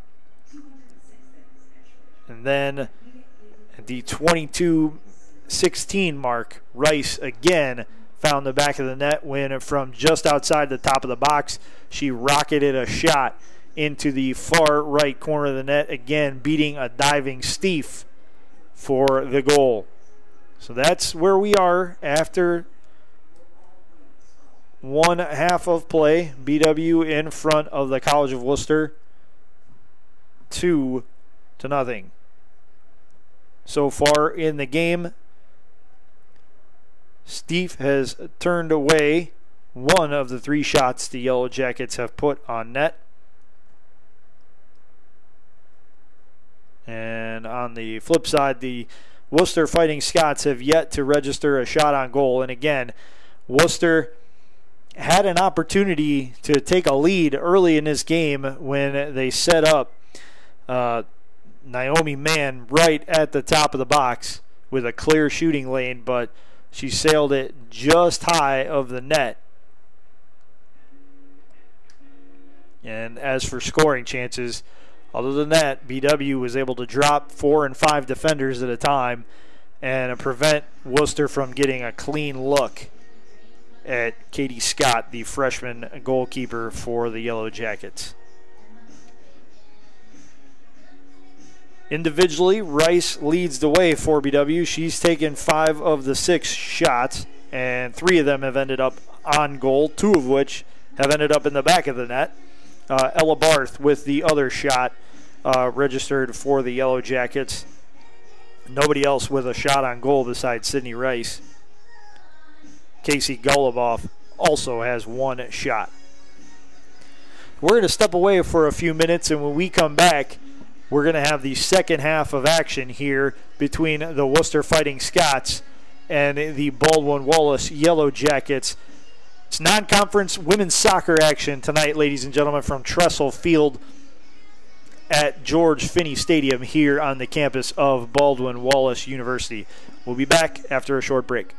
And then at the 22 16 mark, Rice again found the back of the net when from just outside the top of the box, she rocketed a shot into the far right corner of the net, again beating a diving Steve for the goal. So that's where we are after one half of play. BW in front of the College of Wooster, Two to nothing. So far in the game, Steve has turned away one of the three shots the Yellow Jackets have put on net. And on the flip side, the Wooster Fighting Scots have yet to register a shot on goal. And again, Wooster had an opportunity to take a lead early in this game when they set up uh, Naomi Mann right at the top of the box with a clear shooting lane, but she sailed it just high of the net. And as for scoring chances, other than that, BW was able to drop four and five defenders at a time and prevent Wooster from getting a clean look at Katie Scott, the freshman goalkeeper for the Yellow Jackets. Individually, Rice leads the way for BW. She's taken five of the six shots, and three of them have ended up on goal, two of which have ended up in the back of the net. Uh, Ella Barth with the other shot uh, registered for the Yellow Jackets. Nobody else with a shot on goal besides Sydney Rice. Casey Goluboff also has one shot. We're going to step away for a few minutes, and when we come back, we're going to have the second half of action here between the Wooster Fighting Scots and the Baldwin Wallace Yellow Jackets. It's non conference women's soccer action tonight, ladies and gentlemen, from Tressel Field at George Finnie Stadium here on the campus of Baldwin Wallace University. We'll be back after a short break.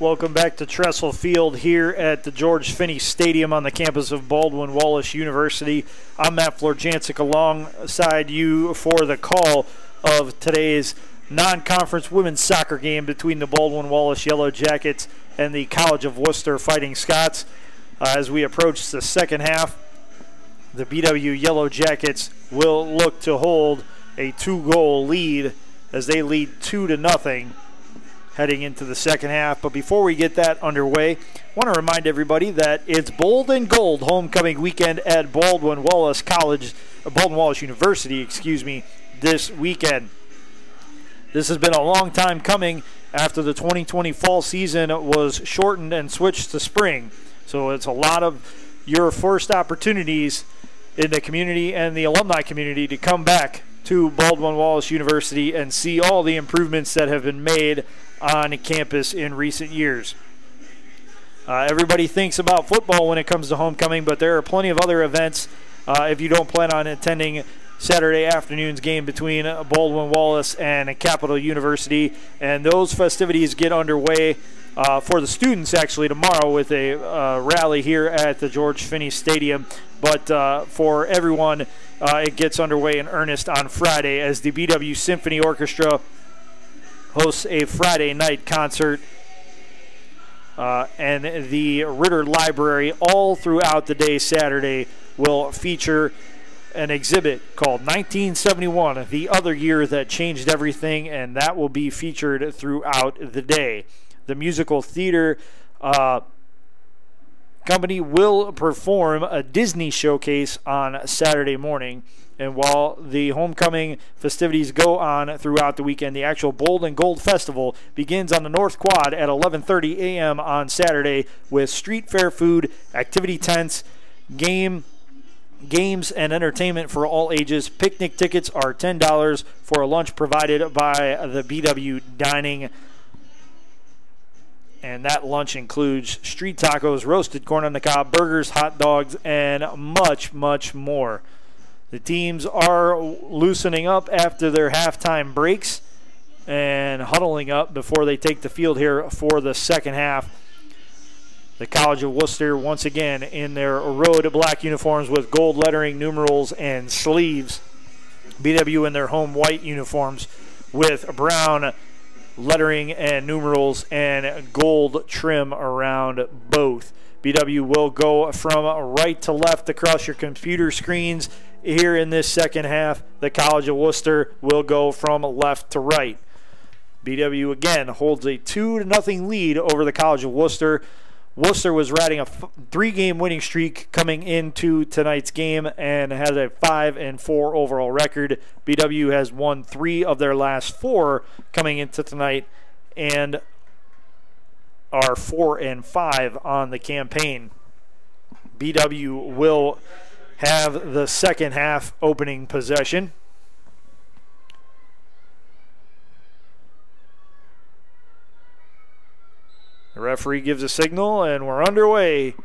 Welcome back to Tressel Field here at the George Finnie Stadium on the campus of Baldwin Wallace University. I'm Matt Florjancic alongside you for the call of today's non-conference women's soccer game between the Baldwin Wallace Yellow Jackets and the College of Wooster Fighting Scots. Uh, as we approach the second half, the BW Yellow Jackets will look to hold a two-goal lead as they lead two to nothing heading into the second half. But before we get that underway, I want to remind everybody that it's Bold and Gold homecoming weekend at Baldwin Wallace College, uh, Baldwin Wallace University, excuse me, this weekend. This has been a long time coming after the 2020 fall season was shortened and switched to spring. So it's a lot of your first opportunities in the community and the alumni community to come back to Baldwin Wallace University and see all the improvements that have been made on campus in recent years. Uh, everybody thinks about football when it comes to homecoming, but there are plenty of other events uh, if you don't plan on attending Saturday afternoon's game between Baldwin Wallace and Capital University. And those festivities get underway uh, for the students actually tomorrow with a uh, rally here at the George Finnie Stadium. But uh, for everyone, uh, it gets underway in earnest on Friday as the BW Symphony Orchestra hosts a Friday night concert. Uh, and the Ritter Library, all throughout the day Saturday, will feature an exhibit called 1971, the other year that changed everything, and that will be featured throughout the day. The musical theater uh, company will perform a Disney showcase on Saturday morning. And while the homecoming festivities go on throughout the weekend, the actual Bold and Gold Festival begins on the North Quad at 11:30 a.m. on Saturday with street fair food, activity tents, game games and entertainment for all ages. Picnic tickets are $10 for a lunch provided by the BW Dining and that lunch includes street tacos, roasted corn on the cob, burgers, hot dogs, and much, much more. The teams are loosening up after their halftime breaks and huddling up before they take the field here for the second half. The College of Wooster once again, in their road black uniforms with gold lettering, numerals, and sleeves. BW in their home white uniforms with brown lettering and numerals and gold trim around both. BW will go from right to left across your computer screens here in this second half. The College of Wooster will go from left to right. BW again holds a 2 to nothing lead over the College of Wooster. Wooster was riding a three game winning streak coming into tonight's game and has a 5 and 4 overall record. BW has won 3 of their last 4 coming into tonight and are 4 and 5 on the campaign. BW will have the second half opening possession. The referee gives a signal, and we're underway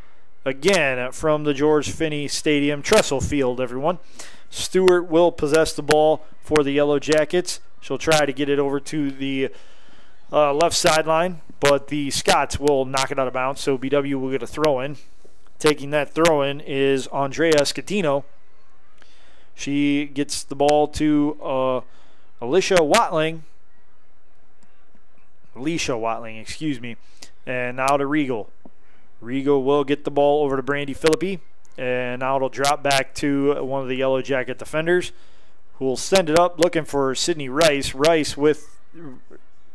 again from the George Finnie Stadium, Tressel Field, everyone. Stewart will possess the ball for the Yellow Jackets. She'll try to get it over to the uh, left sideline, but the Scots will knock it out of bounds, so BW will get a throw in. Taking that throw in is Andrea Scatino. She gets the ball to uh, Alicia Watling. Alicia Watling, excuse me. And now to Regal. Regal will get the ball over to Brandy Philippi. And now it'll drop back to one of the Yellow Jacket defenders who will send it up looking for Sydney Rice. Rice with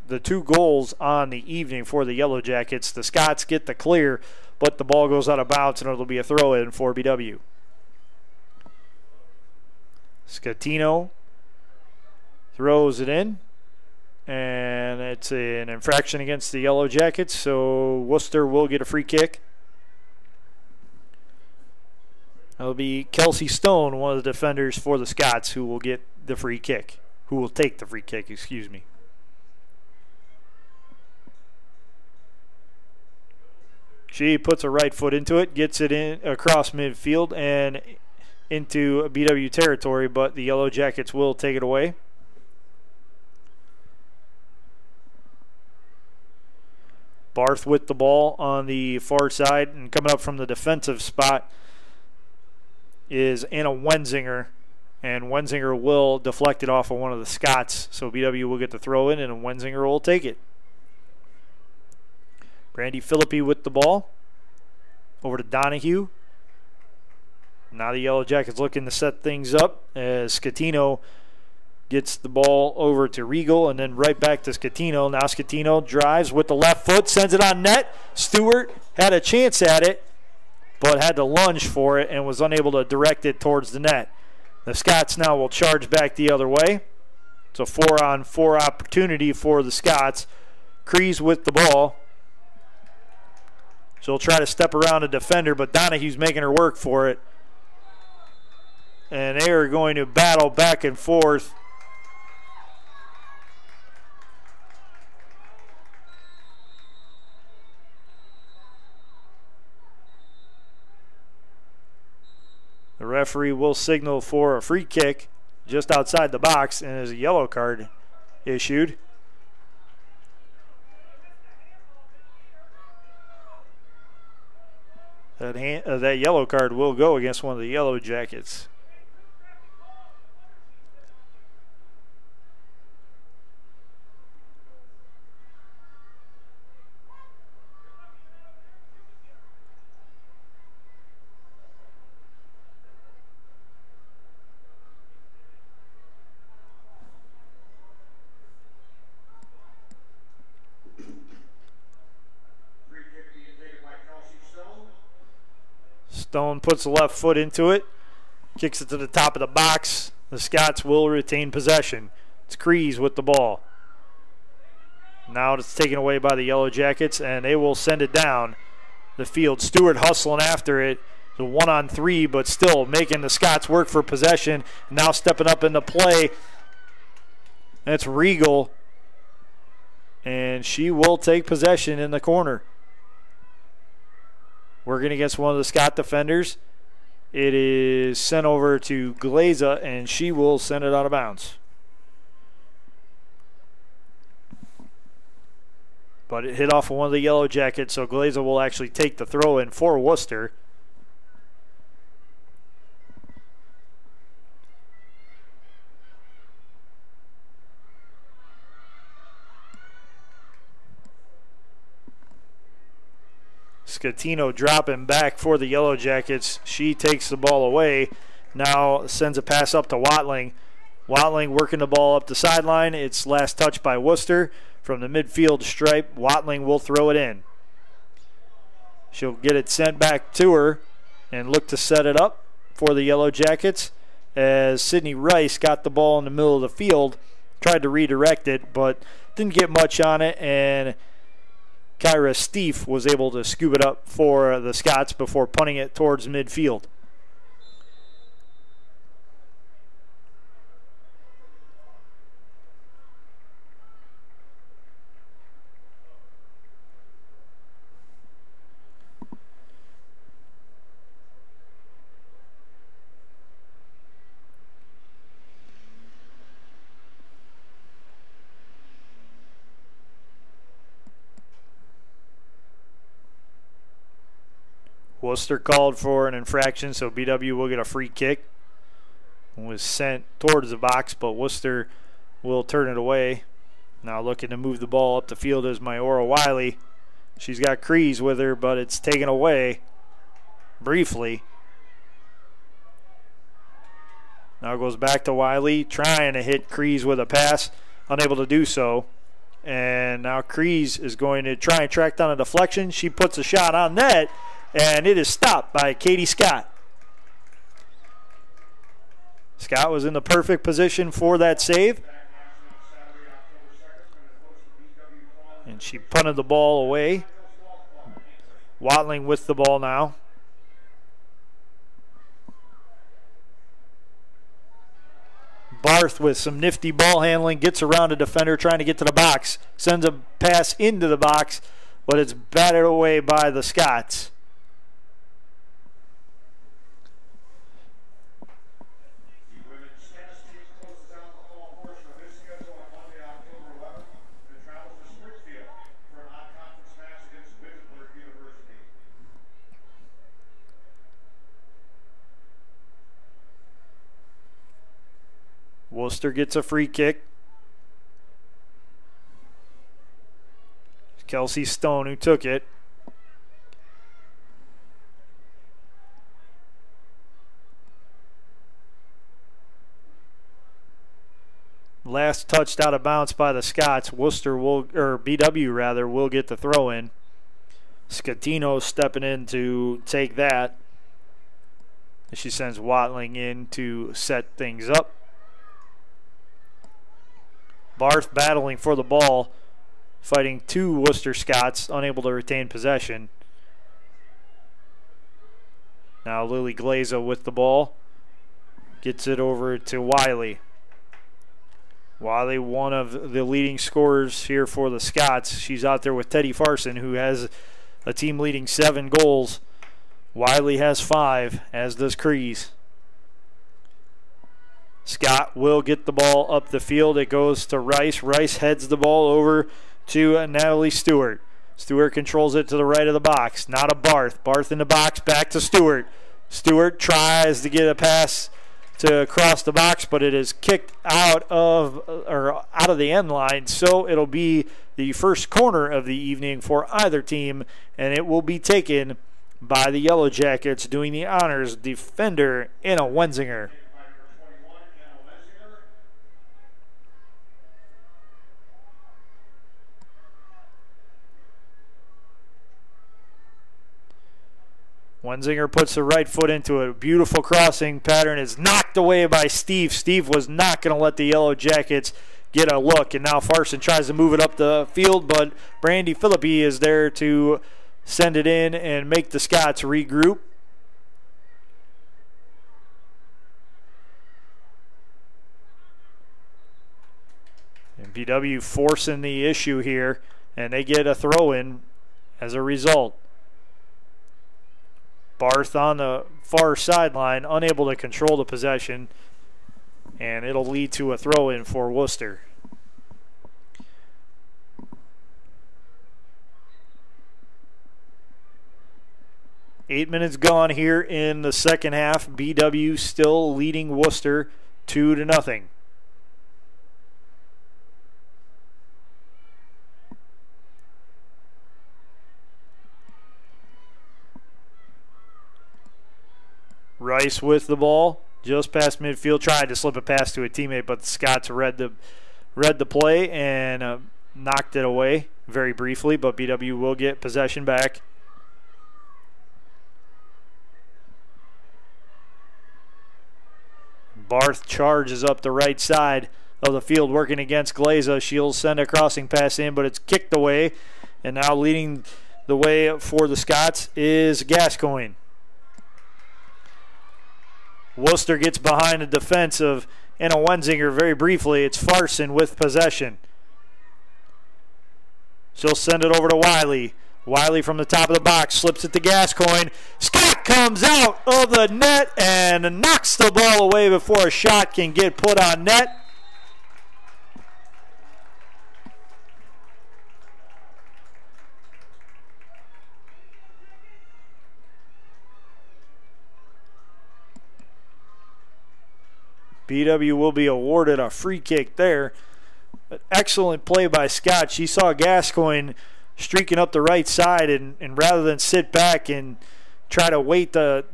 the two goals on the evening for the Yellow Jackets. The Scots get the clear, but the ball goes out of bounds and it'll be a throw in for BW. Scatino throws it in and it's an infraction against the Yellow Jackets, so Wooster will get a free kick. That'll be Kelsey Stone, one of the defenders for the Scots, who will get the free kick, who will take the free kick, excuse me. She puts a right foot into it, gets it in across midfield and into BW territory, but the Yellow Jackets will take it away. Barth with the ball on the far side, and coming up from the defensive spot is Anna Wenzinger. And Wenzinger will deflect it off of one of the Scots. So BW will get the throw in, and Wenzinger will take it. Brandy Philippi with the ball. Over to Donahue. Now the Yellow Jackets looking to set things up as Scatino gets the ball over to Regal and then right back to Scatino. Now Scatino drives with the left foot, sends it on net. Stewart had a chance at it, but had to lunge for it and was unable to direct it towards the net. The Scots now will charge back the other way. It's a four on four opportunity for the Scots. Crees with the ball. So she'll try to step around a defender, but Donahue's making her work for it. And they are going to battle back and forth. The referee will signal for a free kick just outside the box, and there's a yellow card issued. That, hand, uh, that yellow card will go against one of the yellow jackets. Stone puts the left foot into it, kicks it to the top of the box. The Scots will retain possession. It's Crees with the ball. Now it's taken away by the Yellow Jackets, and they will send it down the field. Stewart hustling after it. The one on three, but still making the Scots work for possession. Now stepping up into play. That's Regal. And she will take possession in the corner. Working against one of the Scott defenders. It is sent over to Glaza, and she will send it out of bounds. But it hit off of one of the yellow jackets, so Glaza will actually take the throw in for Wooster. Scatino dropping back for the Yellow Jackets. She takes the ball away. Now sends a pass up to Watling. Watling working the ball up the sideline. It's last touch by Wooster from the midfield stripe. Watling will throw it in. She'll get it sent back to her and look to set it up for the Yellow Jackets as Sydney Rice got the ball in the middle of the field, tried to redirect it, but didn't get much on it, and Kyra Steef was able to scoop it up for the Scots before punting it towards midfield. Wooster called for an infraction, so BW will get a free kick. Was sent towards the box, but Wooster will turn it away. Now looking to move the ball up the field is Myora Wiley. She's got Crees with her, but it's taken away briefly. Now goes back to Wiley, trying to hit Crees with a pass, unable to do so. And now Crees is going to try and track down a deflection. She puts a shot on net, and it is stopped by Katie Scott. Scott was in the perfect position for that save. And she punted the ball away. Watling with the ball now. Barth with some nifty ball handling, gets around a defender trying to get to the box, sends a pass into the box, but it's batted away by the Scots. Wooster gets a free kick. Kelsey Stone who took it. Last touched out of bounds by the Scots. Wooster will, or BW rather, will get the throw in. Scatino stepping in to take that. She sends Watling in to set things up. Barth battling for the ball, fighting two Wooster Scots, unable to retain possession. Now Lily Glaza with the ball. Gets it over to Wiley. Wiley, one of the leading scorers here for the Scots. She's out there with Teddy Farson, who has a team leading seven goals. Wiley has five, as does Crees. Scott will get the ball up the field. It goes to Rice. Rice heads the ball over to uh, Natalie Stewart. Stewart controls it to the right of the box. Not a Barth. Barth in the box. Back to Stewart. Stewart tries to get a pass to cross the box, but it is kicked out of uh, or out of the end line. So it'll be the first corner of the evening for either team, and it will be taken by the Yellow Jackets doing the honors defender Anna Wenzinger. Wenzinger puts the right foot into a beautiful crossing pattern. Is knocked away by Steve. Steve was not going to let the Yellow Jackets get a look, and now Farson tries to move it up the field, but Brandy Philippi is there to send it in and make the Scots regroup. And BW forcing the issue here, and they get a throw in as a result. Barth on the far sideline, unable to control the possession, and it'll lead to a throw in for Wooster. Eight minutes gone here in the second half. BW still leading Wooster two to nothing. Rice with the ball, just past midfield, tried to slip a pass to a teammate, but the Scots read the read the play and uh, knocked it away very briefly. But BW will get possession back. Barth charges up the right side of the field working against Glaza. She'll send a crossing pass in, but it's kicked away. And now leading the way for the Scots is Gascoigne. Wooster gets behind the defense of Anna Wenzinger very briefly. It's Farson with possession. She'll send it over to Wiley. Wiley from the top of the box slips it to Gascoigne. Scott comes out of the net and knocks the ball away before a shot can get put on net. BW will be awarded a free kick there. But excellent play by Scott. She saw Gascoigne streaking up the right side, and, and rather than sit back and try to wait to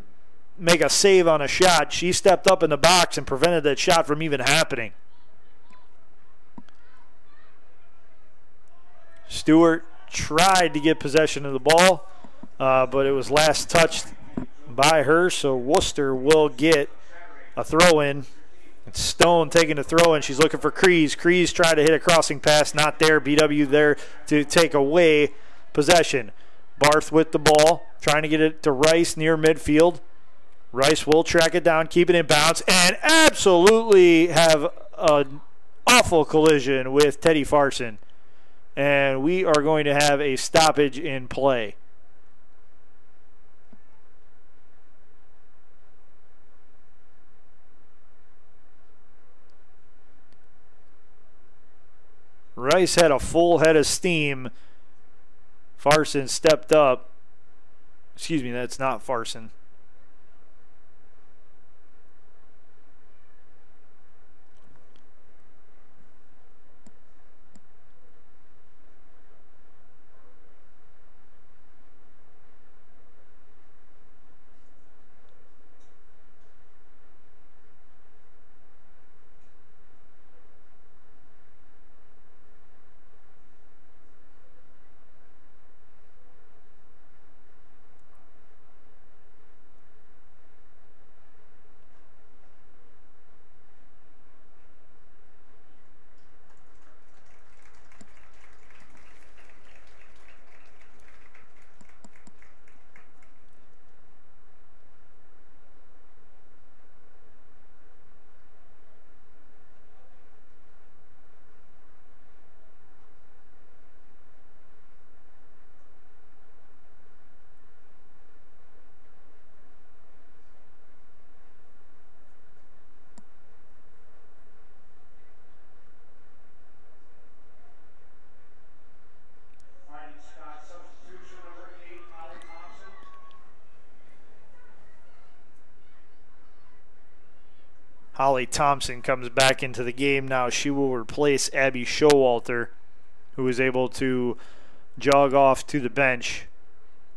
make a save on a shot, she stepped up in the box and prevented that shot from even happening. Stewart tried to get possession of the ball, uh, but it was last touched by her, so Wooster will get a throw in Stone taking the throw, and she's looking for Crees. Crees tried to hit a crossing pass, not there. BW there to take away possession. Barth with the ball, trying to get it to Rice near midfield. Rice will track it down, keep it in bounds, and absolutely have an awful collision with Teddy Farson. And we are going to have a stoppage in play. Rice had a full head of steam. Farson stepped up. Excuse me, that's not Farson. Holly Thompson comes back into the game now. She will replace Abby Showalter, who is able to jog off to the bench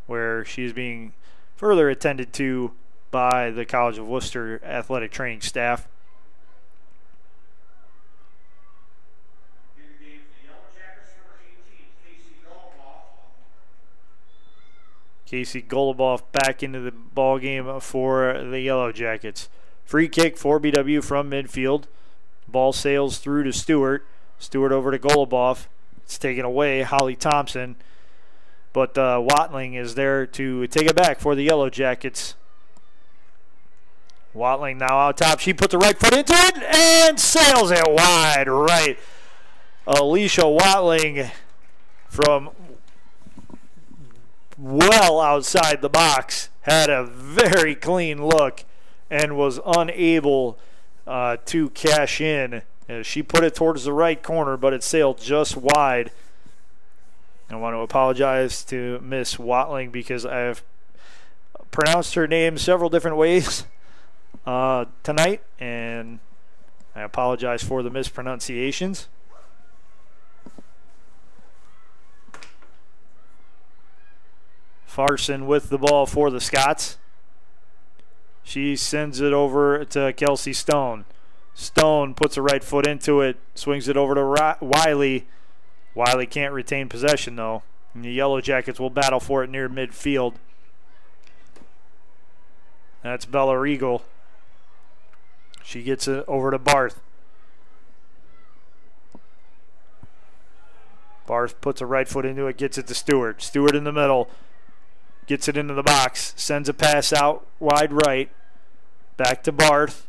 where she is being further attended to by the College of Wooster athletic training staff. Casey Goluboff back into the ball game for the Yellow Jackets. Free kick for BW from midfield. Ball sails through to Stewart. Stewart over to Goluboff. It's taken away. Holly Thompson. But uh, Watling is there to take it back for the Yellow Jackets. Watling now out top. She puts the right foot into it and sails it wide right. Alicia Watling from well outside the box, had a very clean look, and was unable uh, to cash in. Uh, she put it towards the right corner, but it sailed just wide. I want to apologize to Miss Watling because I have pronounced her name several different ways uh, tonight, and I apologize for the mispronunciations. Farson with the ball for the Scots. She sends it over to Kelsey Stone. Stone puts a right foot into it, swings it over to Wiley. Wiley can't retain possession though. And the Yellow Jackets will battle for it near midfield. That's Bella Regal. She gets it over to Barth. Barth puts a right foot into it, gets it to Stewart. Stewart in the middle. Gets it into the box. Sends a pass out wide right. Back to Barth.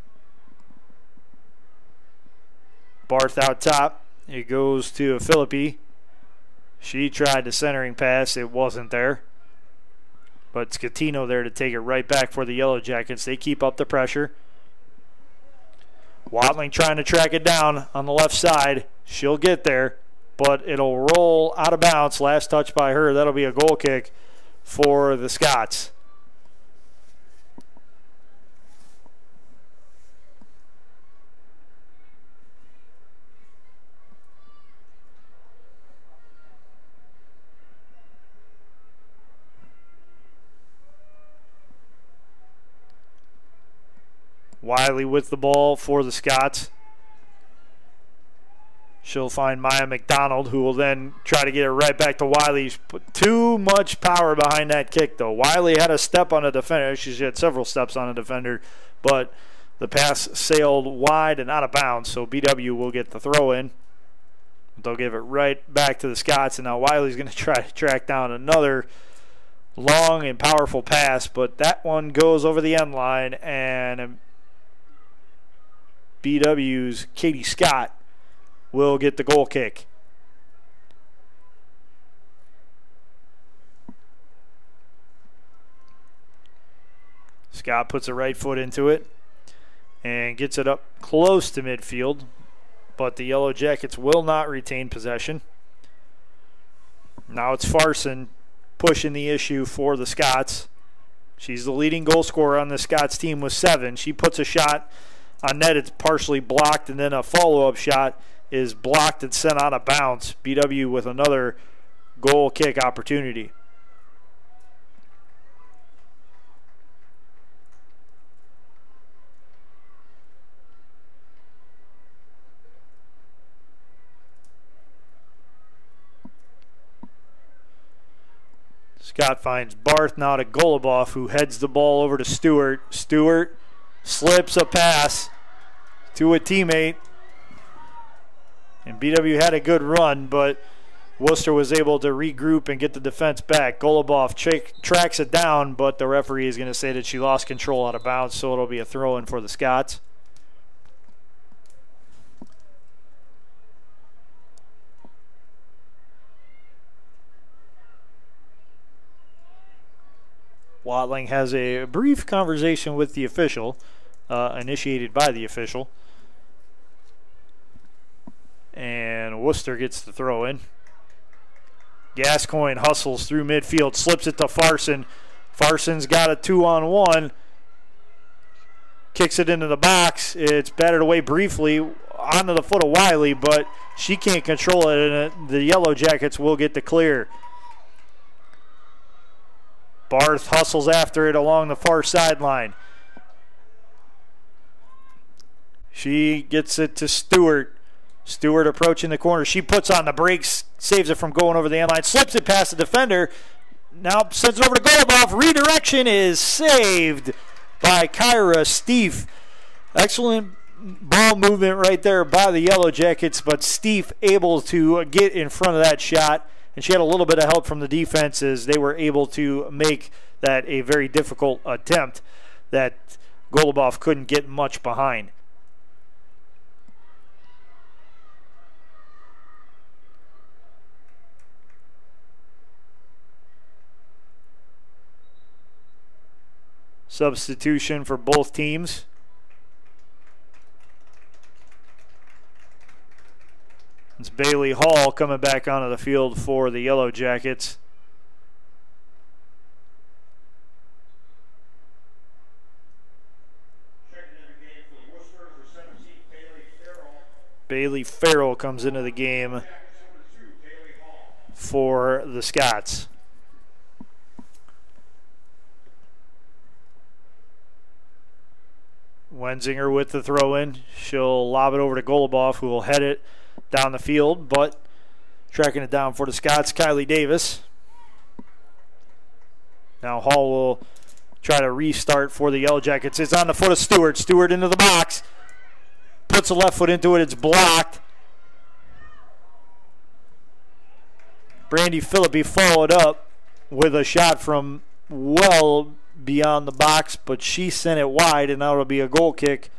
Barth out top. It goes to Philippi. She tried the centering pass. It wasn't there. But Scatino there to take it right back for the Yellow Jackets. They keep up the pressure. Watling trying to track it down on the left side. She'll get there, but it'll roll out of bounds. Last touch by her. That'll be a goal kick for the Scots. Wiley with the ball for the Scots. She'll find Maya McDonald, who will then try to get it right back to Wiley. She's put too much power behind that kick, though. Wiley had a step on a defender. She's had several steps on a defender, but the pass sailed wide and out of bounds, so BW will get the throw in. They'll give it right back to the Scots, and now Wiley's going to try to track down another long and powerful pass, but that one goes over the end line, and BW's Katie Scott will get the goal kick. Scott puts a right foot into it and gets it up close to midfield, but the Yellow Jackets will not retain possession. Now it's Farson pushing the issue for the Scots. She's the leading goal scorer on the Scots team with seven. She puts a shot on net, it's partially blocked, and then a follow up shot is blocked and sent out of bounds. BW with another goal kick opportunity. Scott finds Barth now to Goluboff, who heads the ball over to Stewart. Stewart slips a pass to a teammate. And BW had a good run, but Wooster was able to regroup and get the defense back. Goluboff tra- tracks it down, but the referee is going to say that she lost control out of bounds, so it'll be a throw in for the Scots. Watling has a brief conversation with the official, uh, initiated by the official. And Wooster gets the throw in. Gascoigne hustles through midfield, slips it to Farson. Farson's got a two on one. kicks it into the box. It's batted away briefly onto the foot of Wiley, but she can't control it, and the Yellow Jackets will get the clear. Barth hustles after it along the far sideline. She gets it to Stewart. Stewart approaching the corner. She puts on the brakes, saves it from going over the end line, slips it past the defender. Now sends it over to Golubov. Redirection is saved by Kyra Steve. Excellent ball movement right there by the Yellow Jackets, but Steve able to get in front of that shot. And she had a little bit of help from the defense as they were able to make that a very difficult attempt that Golubov couldn't get much behind. Substitution for both teams. It's Bailey Hall coming back onto the field for the Yellow Jackets. Bailey Farrell comes into the game for the Scots. Wenzinger with the throw in. She'll lob it over to Golubov, who will head it down the field, but tracking it down for the Scots, Kylie Davis. Now Hall will try to restart for the Yellow Jackets. It's on the foot of Stewart. Stewart into the box. Puts the left foot into it. It's blocked. Brandy Philippi followed up with a shot from well beyond the box, but she sent it wide, and now it'll be a goal kick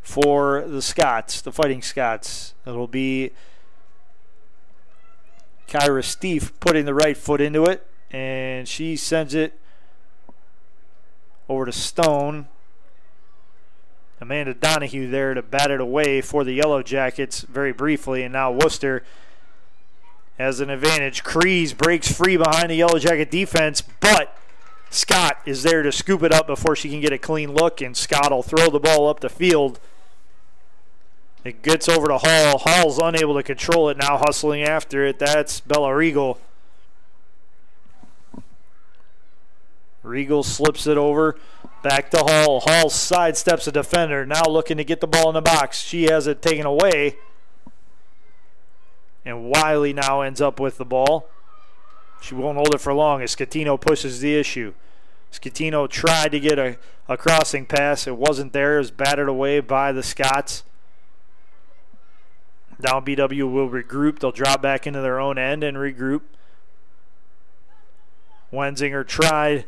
for the Scots, the Fighting Scots. It'll be Kyra Steve putting the right foot into it, and she sends it over to Stone. Amanda Donahue there to bat it away for the Yellow Jackets very briefly, and now Wooster has an advantage. Crees breaks free behind the Yellow Jacket defense, but Scott is there to scoop it up before she can get a clean look, and Scott will throw the ball up the field. It gets over to Hall. Hall's unable to control it now, hustling after it. That's Bella Regal. Regal slips it over. Back to Hall. Hall sidesteps a defender. Now looking to get the ball in the box. She has it taken away. And Wiley now ends up with the ball. She won't hold it for long as Scatino pushes the issue. Scatino tried to get a, a crossing pass. It wasn't there. It was battered away by the Scots. Now BW will regroup. They'll drop back into their own end and regroup. Wenzinger tried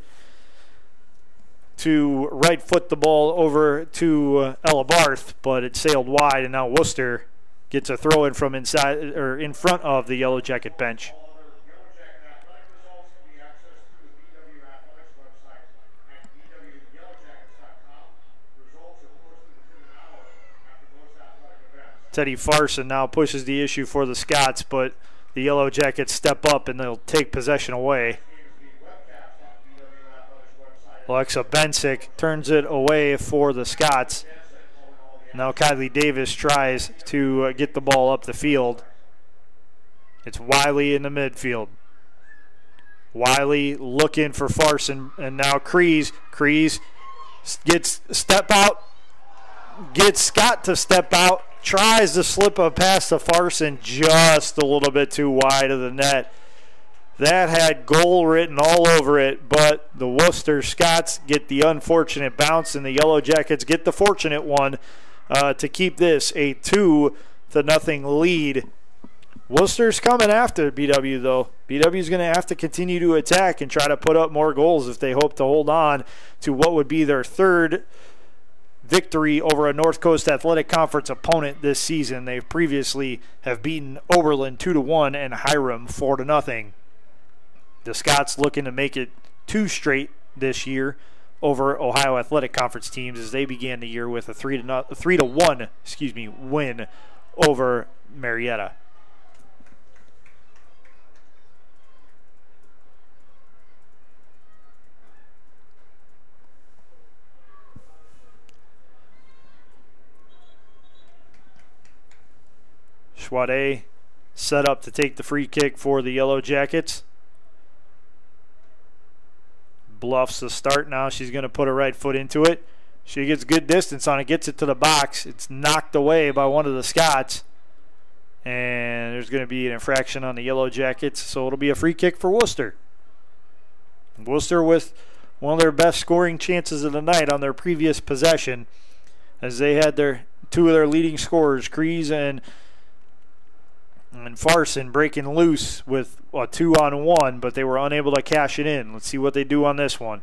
to right foot the ball over to uh, Ella Barth, but it sailed wide, and now Wooster gets a throw in from inside or in front of the Yellow Jacket bench. Teddy Farson now pushes the issue for the Scots, but the Yellow Jackets step up and they'll take possession away. Alexa Bensick turns it away for the Scots. Now Kylie Davis tries to uh, get the ball up the field. It's Wiley in the midfield. Wiley looking for Farson, and now Crees. Crees gets step out, gets Scott to step out, tries to slip a pass to Farson just a little bit too wide of the net. That had goal written all over it, but the Wooster Scots get the unfortunate bounce, and the Yellow Jackets get the fortunate one uh, to keep this a two to nothing lead. Wooster's coming after BW though. BW is going to have to continue to attack and try to put up more goals if they hope to hold on to what would be their third victory over a North Coast Athletic Conference opponent this season. They previously have beaten Oberlin 2 to 1 and Hiram 4 to nothing. The Scots looking to make it two straight this year over Ohio Athletic Conference teams as they began the year with a 3 to 3 to 1, excuse me, win over Marietta. Schwade set up to take the free kick for the Yellow Jackets. Bluffs the start now. She's going to put her right foot into it. She gets good distance on it, gets it to the box. It's knocked away by one of the Scots. And there's going to be an infraction on the Yellow Jackets, so it'll be a free kick for Wooster. Wooster with one of their best scoring chances of the night on their previous possession, as they had their two of their leading scorers, Kreese and and Farson breaking loose with a two on one, but they were unable to cash it in. Let's see what they do on this one.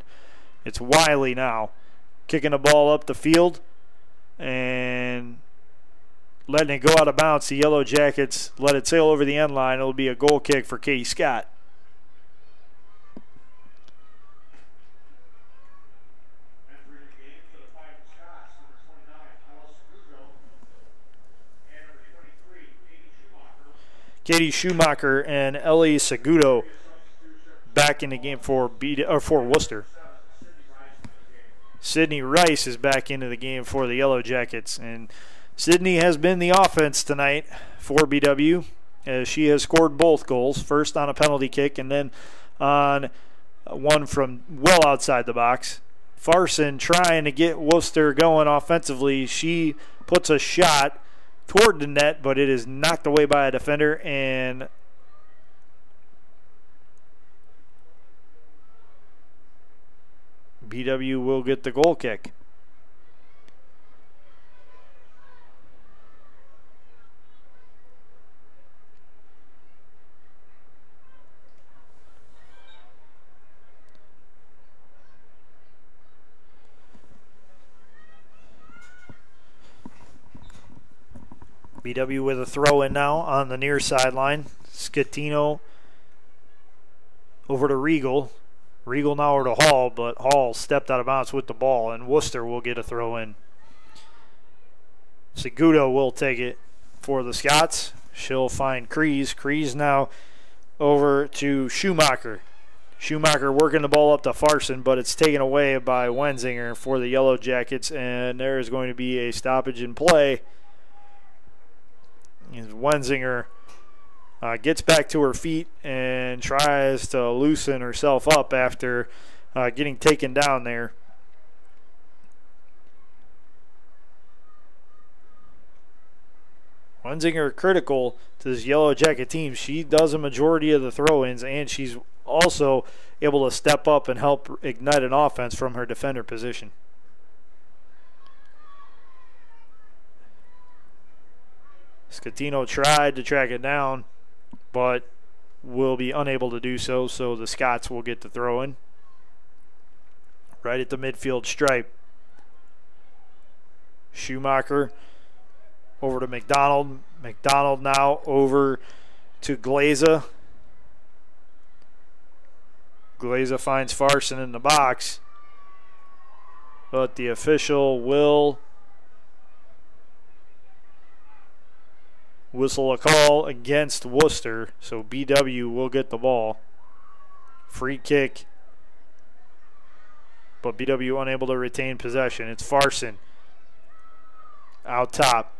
It's Wiley now kicking the ball up the field and letting it go out of bounds. The Yellow Jackets let it sail over the end line. It'll be a goal kick for Katie Scott. Katie Schumacher and Ellie Segudo back in the game for B or for Wooster. Sydney Rice is back into the game for the Yellow Jackets, and Sydney has been the offense tonight for BW as she has scored both goals, first on a penalty kick and then on one from well outside the box. Farson trying to get Wooster going offensively. She puts a shot toward the net, but it is knocked away by a defender and BW will get the goal kick. BW with a throw in now on the near sideline. Scatino over to Regal. Regal now over to Hall, but Hall stepped out of bounds with the ball, and Wooster will get a throw in. Segudo will take it for the Scots. She'll find Kreese. Kreese now over to Schumacher. Schumacher working the ball up to Farson, but it's taken away by Wenzinger for the Yellow Jackets, and there is going to be a stoppage in play. Wenzinger uh, gets back to her feet and tries to loosen herself up after uh, getting taken down there. Wenzinger critical to this Yellow Jacket team. She does a majority of the throw ins, and she's also able to step up and help ignite an offense from her defender position. Scatino tried to track it down, but will be unable to do so, so the Scots will get the throw in. Right at the midfield stripe. Schumacher over to McDonald. McDonald now over to Glaza. Glaza finds Farson in the box. But the official will whistle a call against Wooster, so BW will get the ball. Free kick, but BW unable to retain possession. It's Farson out top.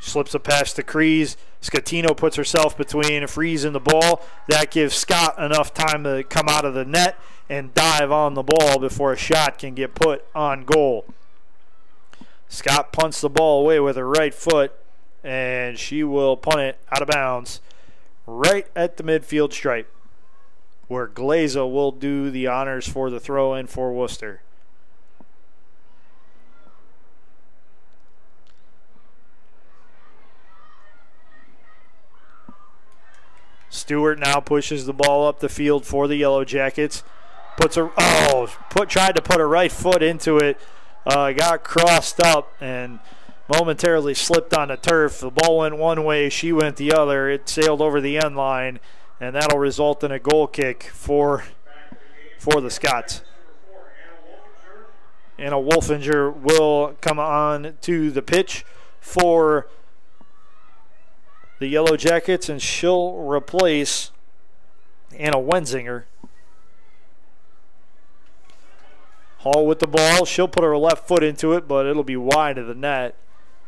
Slips a pass to Crees. Scatino puts herself between Freeze and the ball. That gives Scott enough time to come out of the net and dive on the ball before a shot can get put on goal. Scott punts the ball away with her right foot and she will punt it out of bounds right at the midfield stripe where Glaza will do the honors for the throw in for Wooster. Stewart now pushes the ball up the field for the Yellow Jackets. Puts a oh, put tried to put a right foot into it. Uh, got crossed up and momentarily slipped on the turf. The ball went one way, she went the other. It sailed over the end line, and that'll result in a goal kick for for the Scots. Anna Wolfinger will come on to the pitch for the Yellow Jackets, and she'll replace Anna Wenzinger. Hall with the ball. She'll put her left foot into it, but it'll be wide of the net.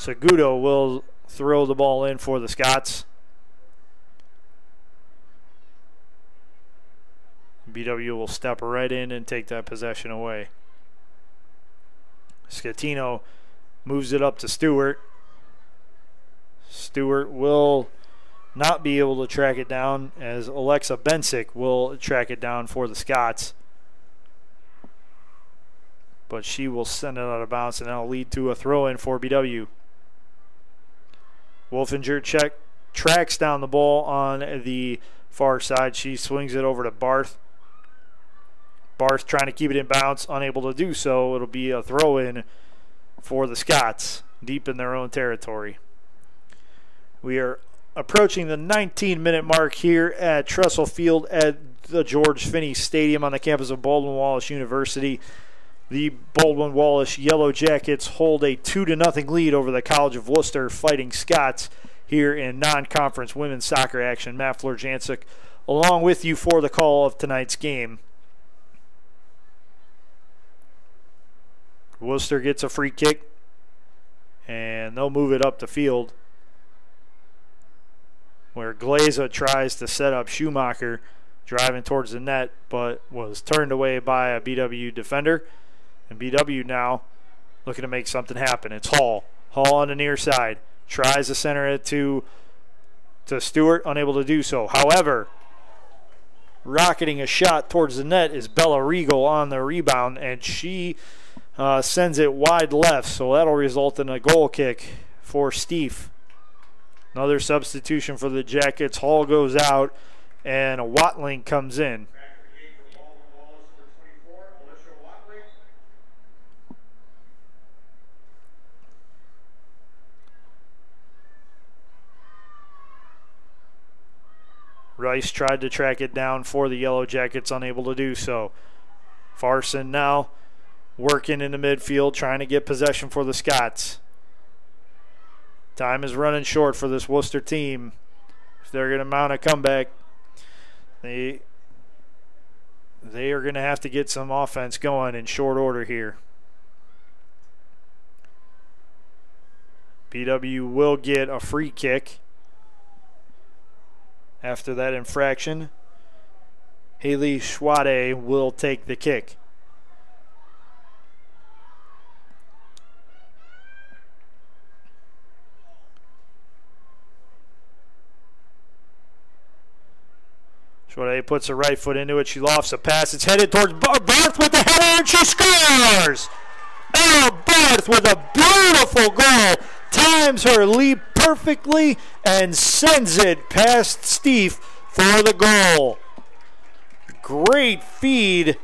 Segudo will throw the ball in for the Scots. BW will step right in and take that possession away. Scatino moves it up to Stewart. Stewart will not be able to track it down as Alexa Bensick will track it down for the Scots. But she will send it out of bounds and that'll lead to a throw in for BW. Wolfinger check tracks down the ball on the far side. She swings it over to Barth. Barth trying to keep it in bounds, unable to do so. It'll be a throw in for the Scots deep in their own territory. We are approaching the 19 minute mark here at Tressel Field at the George Finnie Stadium on the campus of Baldwin Wallace University. The Baldwin Wallace Yellow Jackets hold a 2 to nothing lead over the College of Wooster Fighting Scots here in non conference women's soccer action. Matt Florjancic along with you for the call of tonight's game. Wooster gets a free kick and they'll move it up the field where Glaza tries to set up Schumacher driving towards the net, but was turned away by a BW defender. And BW now looking to make something happen. It's Hall. Hall on the near side. Tries to center it to, to Stewart, unable to do so. However, rocketing a shot towards the net is Bella Regal on the rebound, and she uh, sends it wide left. So that'll result in a goal kick for Steve. Another substitution for the Jackets. Hall goes out, and a Watling comes in. Rice tried to track it down for the Yellow Jackets, unable to do so. Farson now working in the midfield, trying to get possession for the Scots. Time is running short for this Wooster team. If they're going to mount a comeback, they they are going to have to get some offense going in short order here. BW will get a free kick after that infraction. Haley Schwade will take the kick. Schwade puts her right foot into it. She lofts a pass. It's headed towards Barth with the header, and she scores! Barth with a beautiful goal. Times her leap perfectly and sends it past Steve for the goal. Great feed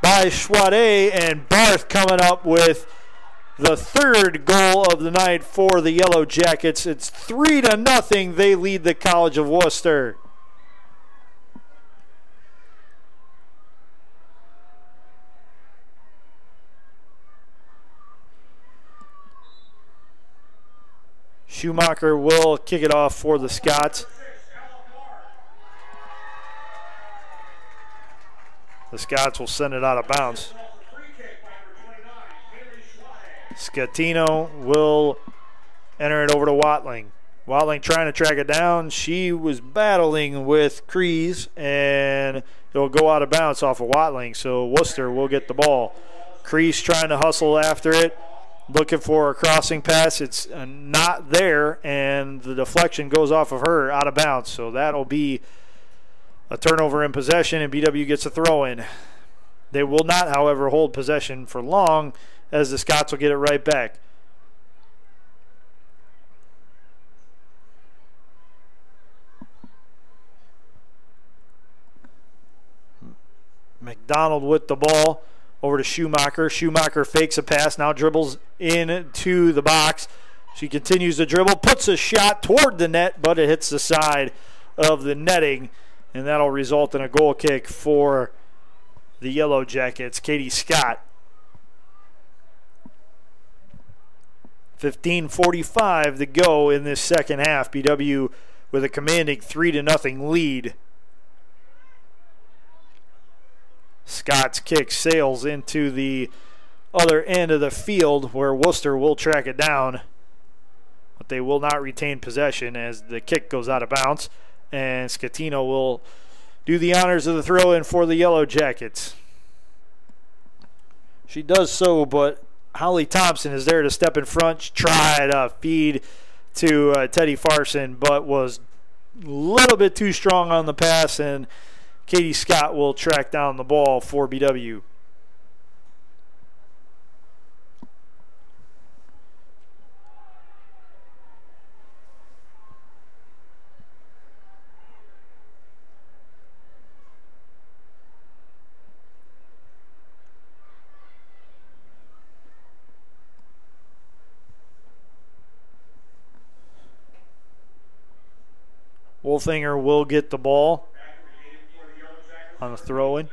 by Schwade and Barth coming up with the third goal of the night for the Yellow Jackets. It's three to nothing. They lead the College of Wooster. Schumacher will kick it off for the Scots. The Scots will send it out of bounds. Scatino will enter it over to Watling. Watling trying to track it down. She was battling with Crees, and it'll go out of bounds off of Watling. So Wooster will get the ball. Crees trying to hustle after it looking for a crossing pass. It's uh, not there, and the deflection goes off of her out of bounds. So that'll be a turnover in possession, and BW gets a throw in. They will not, however, hold possession for long, as the Scots will get it right back. McDonald with the ball over to Schumacher. Schumacher fakes a pass, now dribbles into the box. She continues to dribble, puts a shot toward the net, but it hits the side of the netting, and that'll result in a goal kick for the Yellow Jackets. Katie Scott 15:45 to go in this second half. BW with a commanding three to nothing lead. Scott's kick sails into the other end of the field where Wooster will track it down. But they will not retain possession as the kick goes out of bounds. And Scatino will do the honors of the throw in for the Yellow Jackets. She does so, but Holly Thompson is there to step in front, try to feed to uh, Teddy Farson, but was a little bit too strong on the pass, and Katie Scott will track down the ball for BW. Wolfinger will get the ball on the throw in.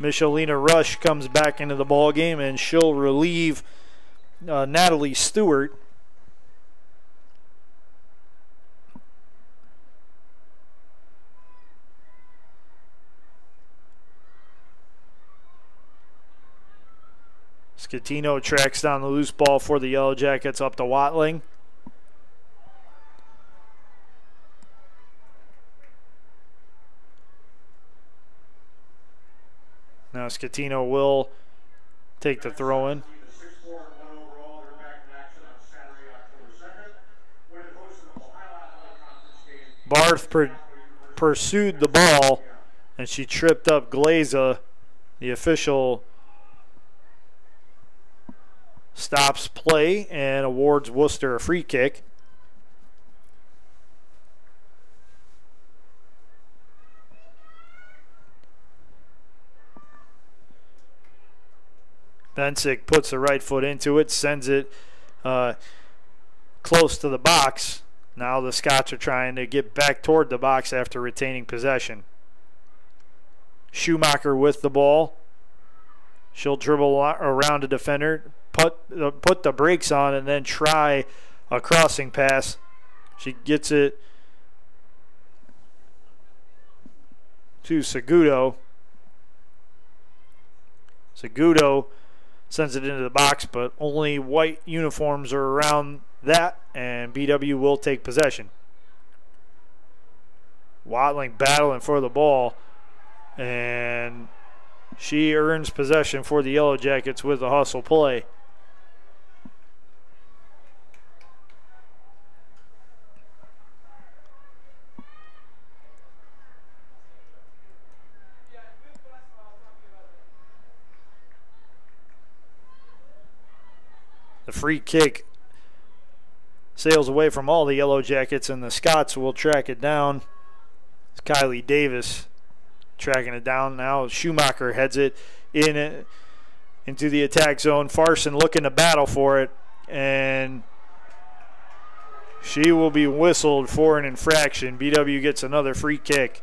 Michelina Rush comes back into the ball game and she'll relieve uh, Natalie Stewart. Scatino tracks down the loose ball for the Yellow Jackets up to Watling. Scatino will take the throw in. Barth per pursued the ball and she tripped up Glaza. The official stops play and awards Wooster a free kick. Bensick puts the right foot into it, sends it uh, close to the box. Now the Scots are trying to get back toward the box after retaining possession. Schumacher with the ball. She'll dribble around a defender, put uh, put the brakes on, and then try a crossing pass. She gets it to Segudo. Segudo sends it into the box, but only white uniforms are around that, and BW will take possession. Watling battling for the ball, and she earns possession for the Yellow Jackets with a hustle play. Free kick sails away from all the Yellow Jackets, and the Scots will track it down. It's Kylie Davis tracking it down now. Schumacher heads it in it, into the attack zone. Farson looking to battle for it, and she will be whistled for an infraction. BW gets another free kick.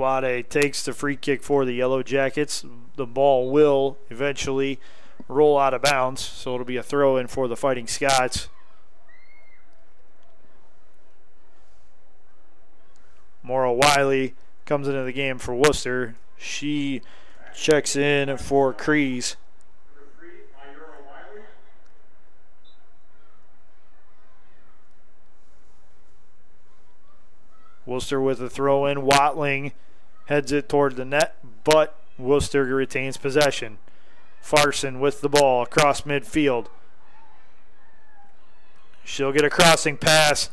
Schwade takes the free kick for the Yellow Jackets. The ball will eventually roll out of bounds, so it'll be a throw in for the Fighting Scots. Maura Wiley comes into the game for Wooster. She checks in for Crees. Wooster with a throw in. Watling heads it toward the net, but Wooster retains possession. Farson with the ball across midfield. She'll get a crossing pass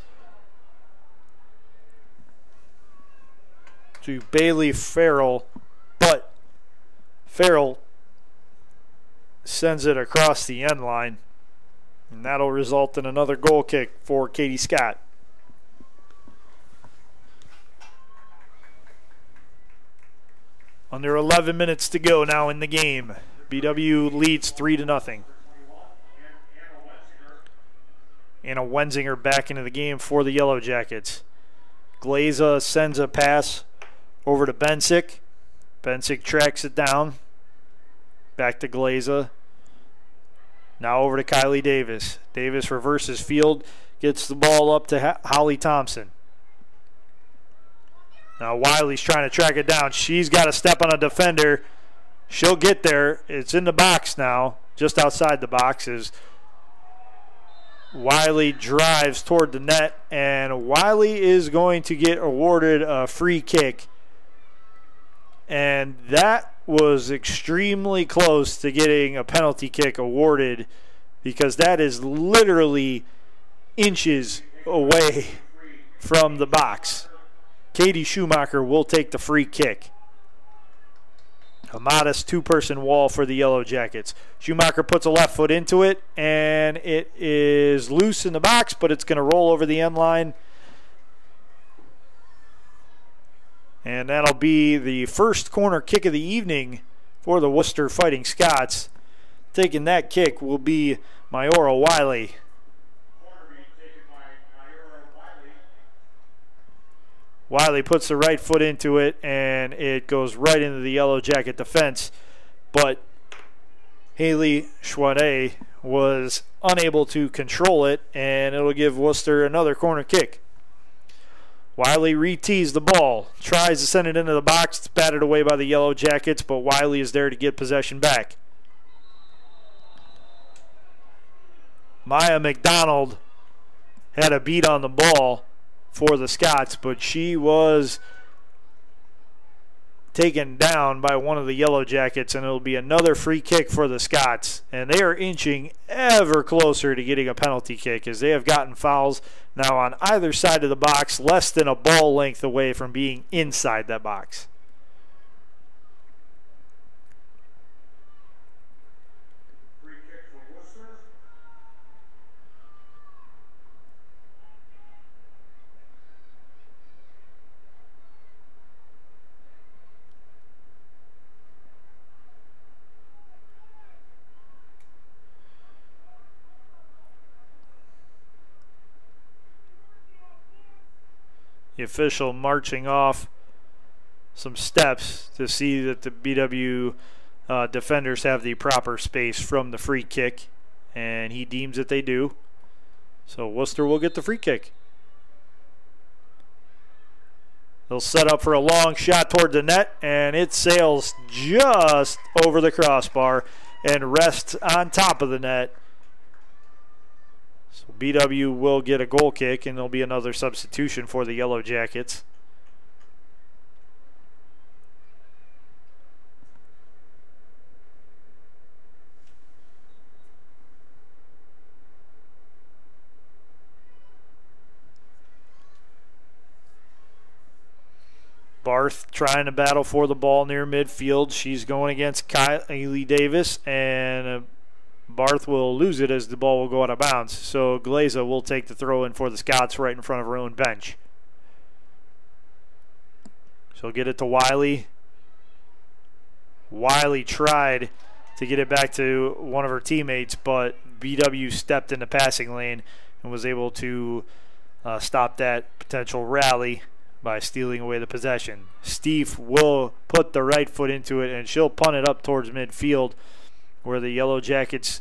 to Bailey Farrell, but Farrell sends it across the end line, and that'll result in another goal kick for Katie Scott. Under 11 minutes to go now in the game. BW leads 3 to nothing. Anna Wenzinger back into the game for the Yellow Jackets. Glaza sends a pass over to Bensick. Bensick tracks it down. Back to Glaza. Now over to Kylie Davis. Davis reverses field, gets the ball up to Holly Thompson. Now Wiley's trying to track it down. She's got to step on a defender. She'll get there. It's in the box now, just outside the boxes. Wiley drives toward the net, and Wiley is going to get awarded a free kick. And that was extremely close to getting a penalty kick awarded because that is literally inches away from the box. Katie Schumacher will take the free kick. A modest two person wall for the Yellow Jackets. Schumacher puts a left foot into it, and it is loose in the box, but it's going to roll over the end line. And that'll be the first corner kick of the evening for the Wooster Fighting Scots. Taking that kick will be Maura Wiley. Wiley puts the right foot into it, and it goes right into the Yellow Jacket defense. But Haley Schwade was unable to control it, and it'll give Wooster another corner kick. Wiley retees the ball, tries to send it into the box. It's batted away by the Yellow Jackets, but Wiley is there to get possession back. Maya McDonald had a beat on the ball for the Scots, but she was taken down by one of the Yellow Jackets, and it'll be another free kick for the Scots. And they are inching ever closer to getting a penalty kick as they have gotten fouls now on either side of the box, less than a ball length away from being inside that box. Official marching off some steps to see that the BW uh, defenders have the proper space from the free kick, and he deems that they do. So Wooster will get the free kick. They'll set up for a long shot toward the net, and it sails just over the crossbar and rests on top of the net. So BW will get a goal kick, and there'll be another substitution for the Yellow Jackets. Barth trying to battle for the ball near midfield. She's going against Kylie Davis, and Barth will lose it as the ball will go out of bounds. So Glaza will take the throw in for the Scots right in front of her own bench. She'll get it to Wiley. Wiley tried to get it back to one of her teammates, but BW stepped in the passing lane and was able to uh, stop that potential rally by stealing away the possession. Steve will put the right foot into it and she'll punt it up towards midfield where the Yellow Jackets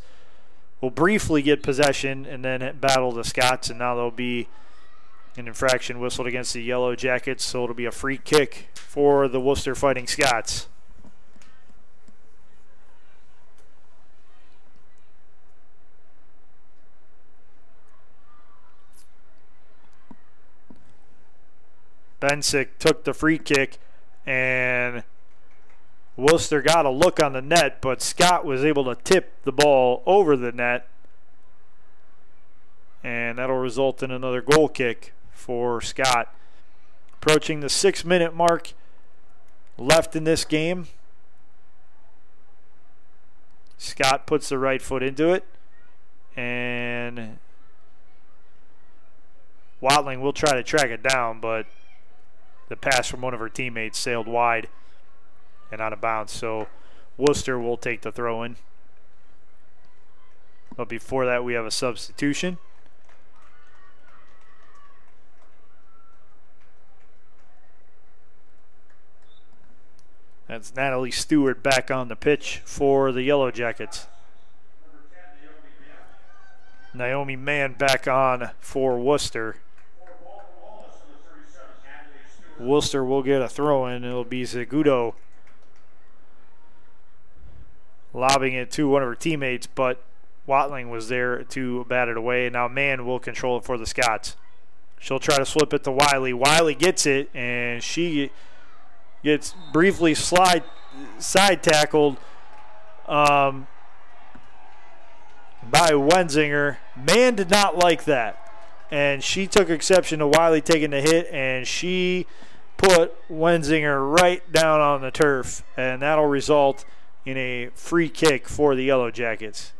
will briefly get possession and then battle the Scots, and now there'll be an infraction whistled against the Yellow Jackets, so it'll be a free kick for the Wooster Fighting Scots. Bensick took the free kick and Wooster got a look on the net, but Scott was able to tip the ball over the net. And that'll result in another goal kick for Scott. Approaching the six minute mark left in this game. Scott puts the right foot into it. And Watling will try to track it down, but the pass from one of her teammates sailed wide and out of bounds. So Wooster will take the throw in. But before that, we have a substitution. That's Natalie Stewart back on the pitch for the Yellow Jackets. Naomi Mann back on for Wooster. Wooster will get a throw in. It'll be Segudo lobbing it to one of her teammates, but Watling was there to bat it away. Now Mann will control it for the Scots. She'll try to slip it to Wiley. Wiley gets it, and she gets briefly slide side tackled um, by Wenzinger. Mann did not like that, and she took exception to Wiley taking the hit, and she put Wenzinger right down on the turf, and that'll result in a free kick for the Yellow Jackets.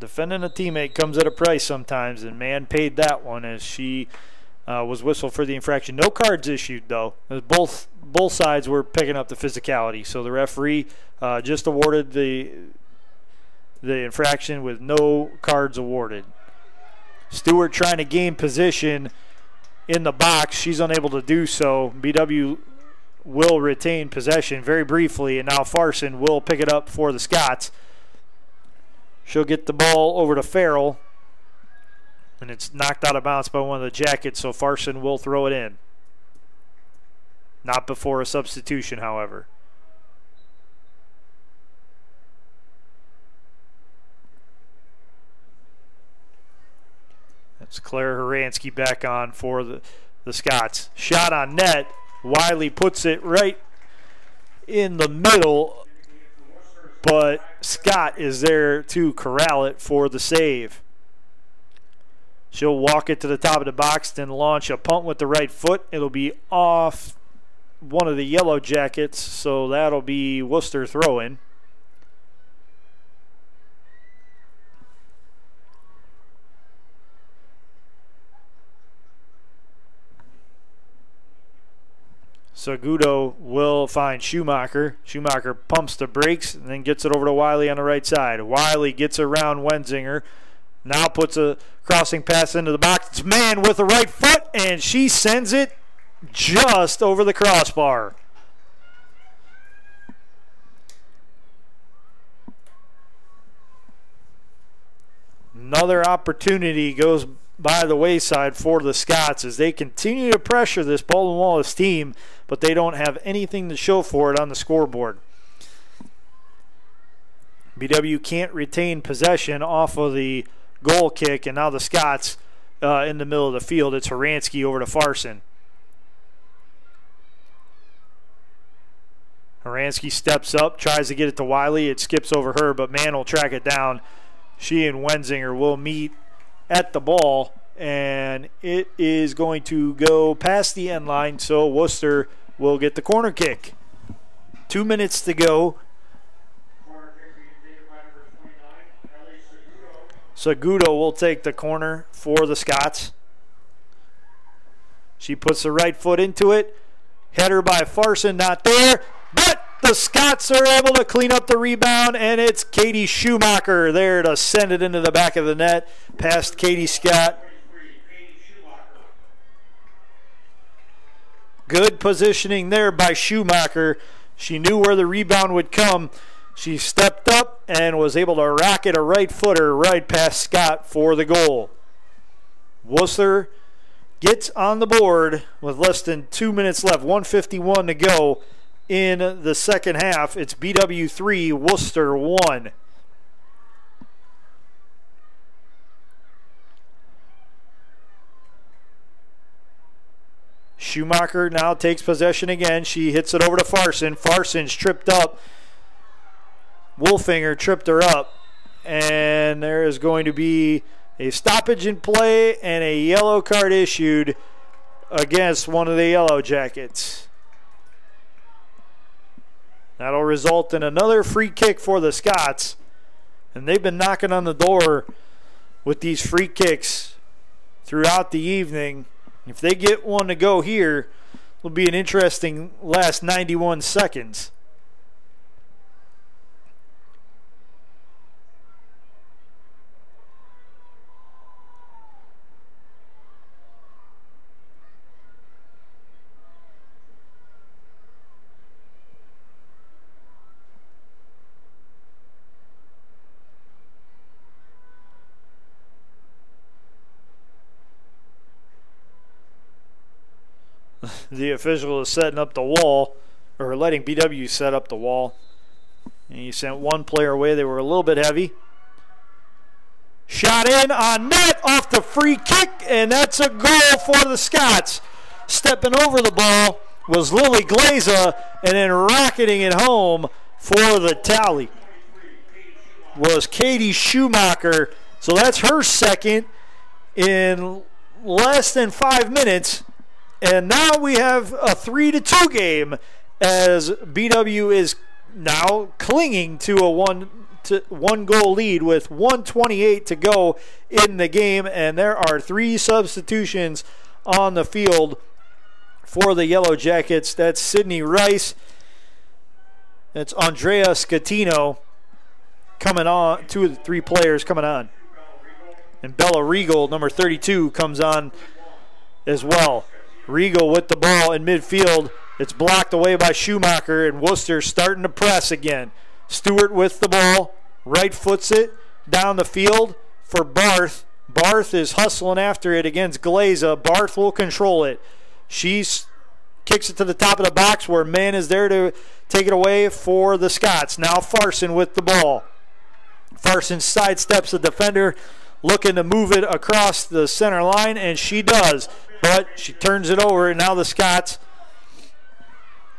defending a teammate comes at a price sometimes, and Mann paid that one as she uh, was whistled for the infraction. No cards issued though. Both both sides were picking up the physicality, so the referee uh, just awarded the the infraction with no cards awarded. Stewart trying to gain position in the box. She's unable to do so. BW will retain possession very briefly, and now Farson will pick it up for the Scots. She'll get the ball over to Farrell. And it's knocked out of bounds by one of the jackets, so Farson will throw it in. Not before a substitution, however. Claire Horansky back on for the, the Scots. Shot on net. Wiley puts it right in the middle but Scott is there to corral it for the save. She'll walk it to the top of the box, then launch a punt with the right foot. It'll be off one of the yellow jackets, so that'll be Wooster throwing. Segudo will find Schumacher. Schumacher pumps the brakes and then gets it over to Wiley on the right side. Wiley gets around Wenzinger. Now puts a crossing pass into the box. It's Mann with the right foot, and she sends it just over the crossbar. Another opportunity goes by the wayside for the Scots as they continue to pressure this Baldwin Wallace team but they don't have anything to show for it on the scoreboard. BW can't retain possession off of the goal kick, and now the Scots uh, in the middle of the field. It's Horansky over to Farson. Horansky steps up, tries to get it to Wiley. It skips over her, but Mann will track it down. She and Wenzinger will meet at the ball and it is going to go past the end line, so Wooster will get the corner kick. Two minutes to go. Segudo will take the corner for the Scots. She puts the right foot into it. Header by Farson, not there. But the Scots are able to clean up the rebound, and it's Katie Schumacher there to send it into the back of the net past Katie Scott. Good positioning there by Schumacher. She knew where the rebound would come. She stepped up and was able to rocket a right footer right past Scott for the goal. Wooster gets on the board with less than two minutes left, 151 to go in the second half. It's BW 3, Wooster 1. Schumacher now takes possession again. She hits it over to Farson. Farson's tripped up. Wolfinger tripped her up. And there is going to be a stoppage in play and a yellow card issued against one of the Yellow Jackets. That'll result in another free kick for the Scots. And they've been knocking on the door with these free kicks throughout the evening. If they get one to go here, it'll be an interesting last 91 seconds. The official is setting up the wall, or letting BW set up the wall. And he sent one player away. They were a little bit heavy. Shot in on net off the free kick, and that's a goal for the Scots. Stepping over the ball was Lily Glaza, and then rocketing it home for the tally was Katie Schumacher. So that's her second in less than five minutes. And now we have a three to two game as BW is now clinging to a one to one goal lead with 128 to go in the game, and there are three substitutions on the field for the Yellow Jackets. That's Sydney Rice. That's Andrea Scatino coming on. Two of the three players coming on. And Bella Regal, number 32, comes on as well. Regal with the ball in midfield. It's blocked away by Schumacher, and Wooster starting to press again. Stewart with the ball, right foots it down the field for Barth. Barth is hustling after it against Glaza. Barth will control it. She kicks it to the top of the box where Mann is there to take it away for the Scots. Now Farson with the ball. Farson sidesteps the defender, looking to move it across the center line, and she does. But she turns it over, and now the Scots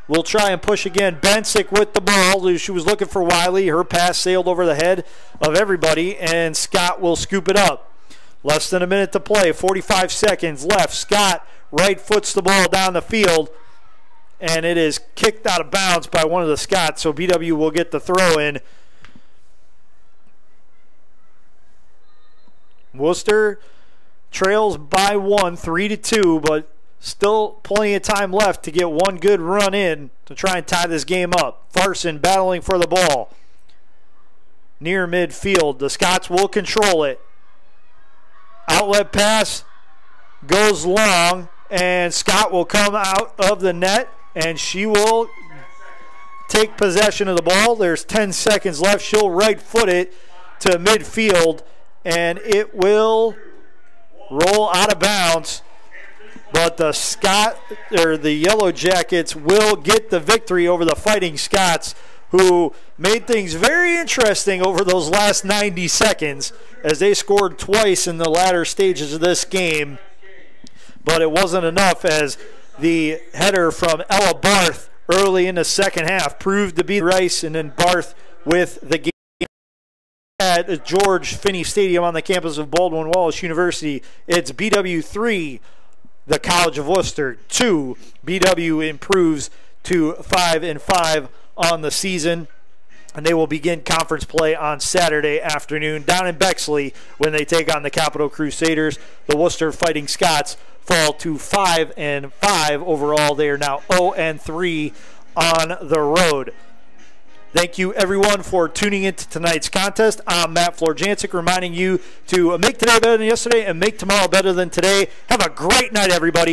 will try and push again. Bensick with the ball. She was looking for Wiley. Her pass sailed over the head of everybody, and Scott will scoop it up. Less than a minute to play. 45 seconds left. Scott right foots the ball down the field, and it is kicked out of bounds by one of the Scots. So BW will get the throw in. Wooster trails by one, three to two, but still plenty of time left to get one good run in to try and tie this game up. Farson battling for the ball near midfield. The Scots will control it. Outlet pass goes long, and Scott will come out of the net, and she will take possession of the ball. There's 10 seconds left. She'll right foot it to midfield and it will roll out of bounds. But the Scott or the Yellow Jackets will get the victory over the Fighting Scots, who made things very interesting over those last 90 seconds as they scored twice in the latter stages of this game. But it wasn't enough as the header from Ella Barth early in the second half proved to be Rice, and then Barth with the game at George Finnie Stadium on the campus of Baldwin Wallace University. It's BW3, the College of Wooster. 2, BW improves to 5 and 5 on the season. And they will begin conference play on Saturday afternoon down in Bexley when they take on the Capital Crusaders. The Wooster Fighting Scots fall to 5 and 5 overall. They are now 0 and 3 on the road. Thank you, everyone, for tuning into tonight's contest. I'm Matt Florjancic, reminding you to make today better than yesterday and make tomorrow better than today. Have a great night, everybody.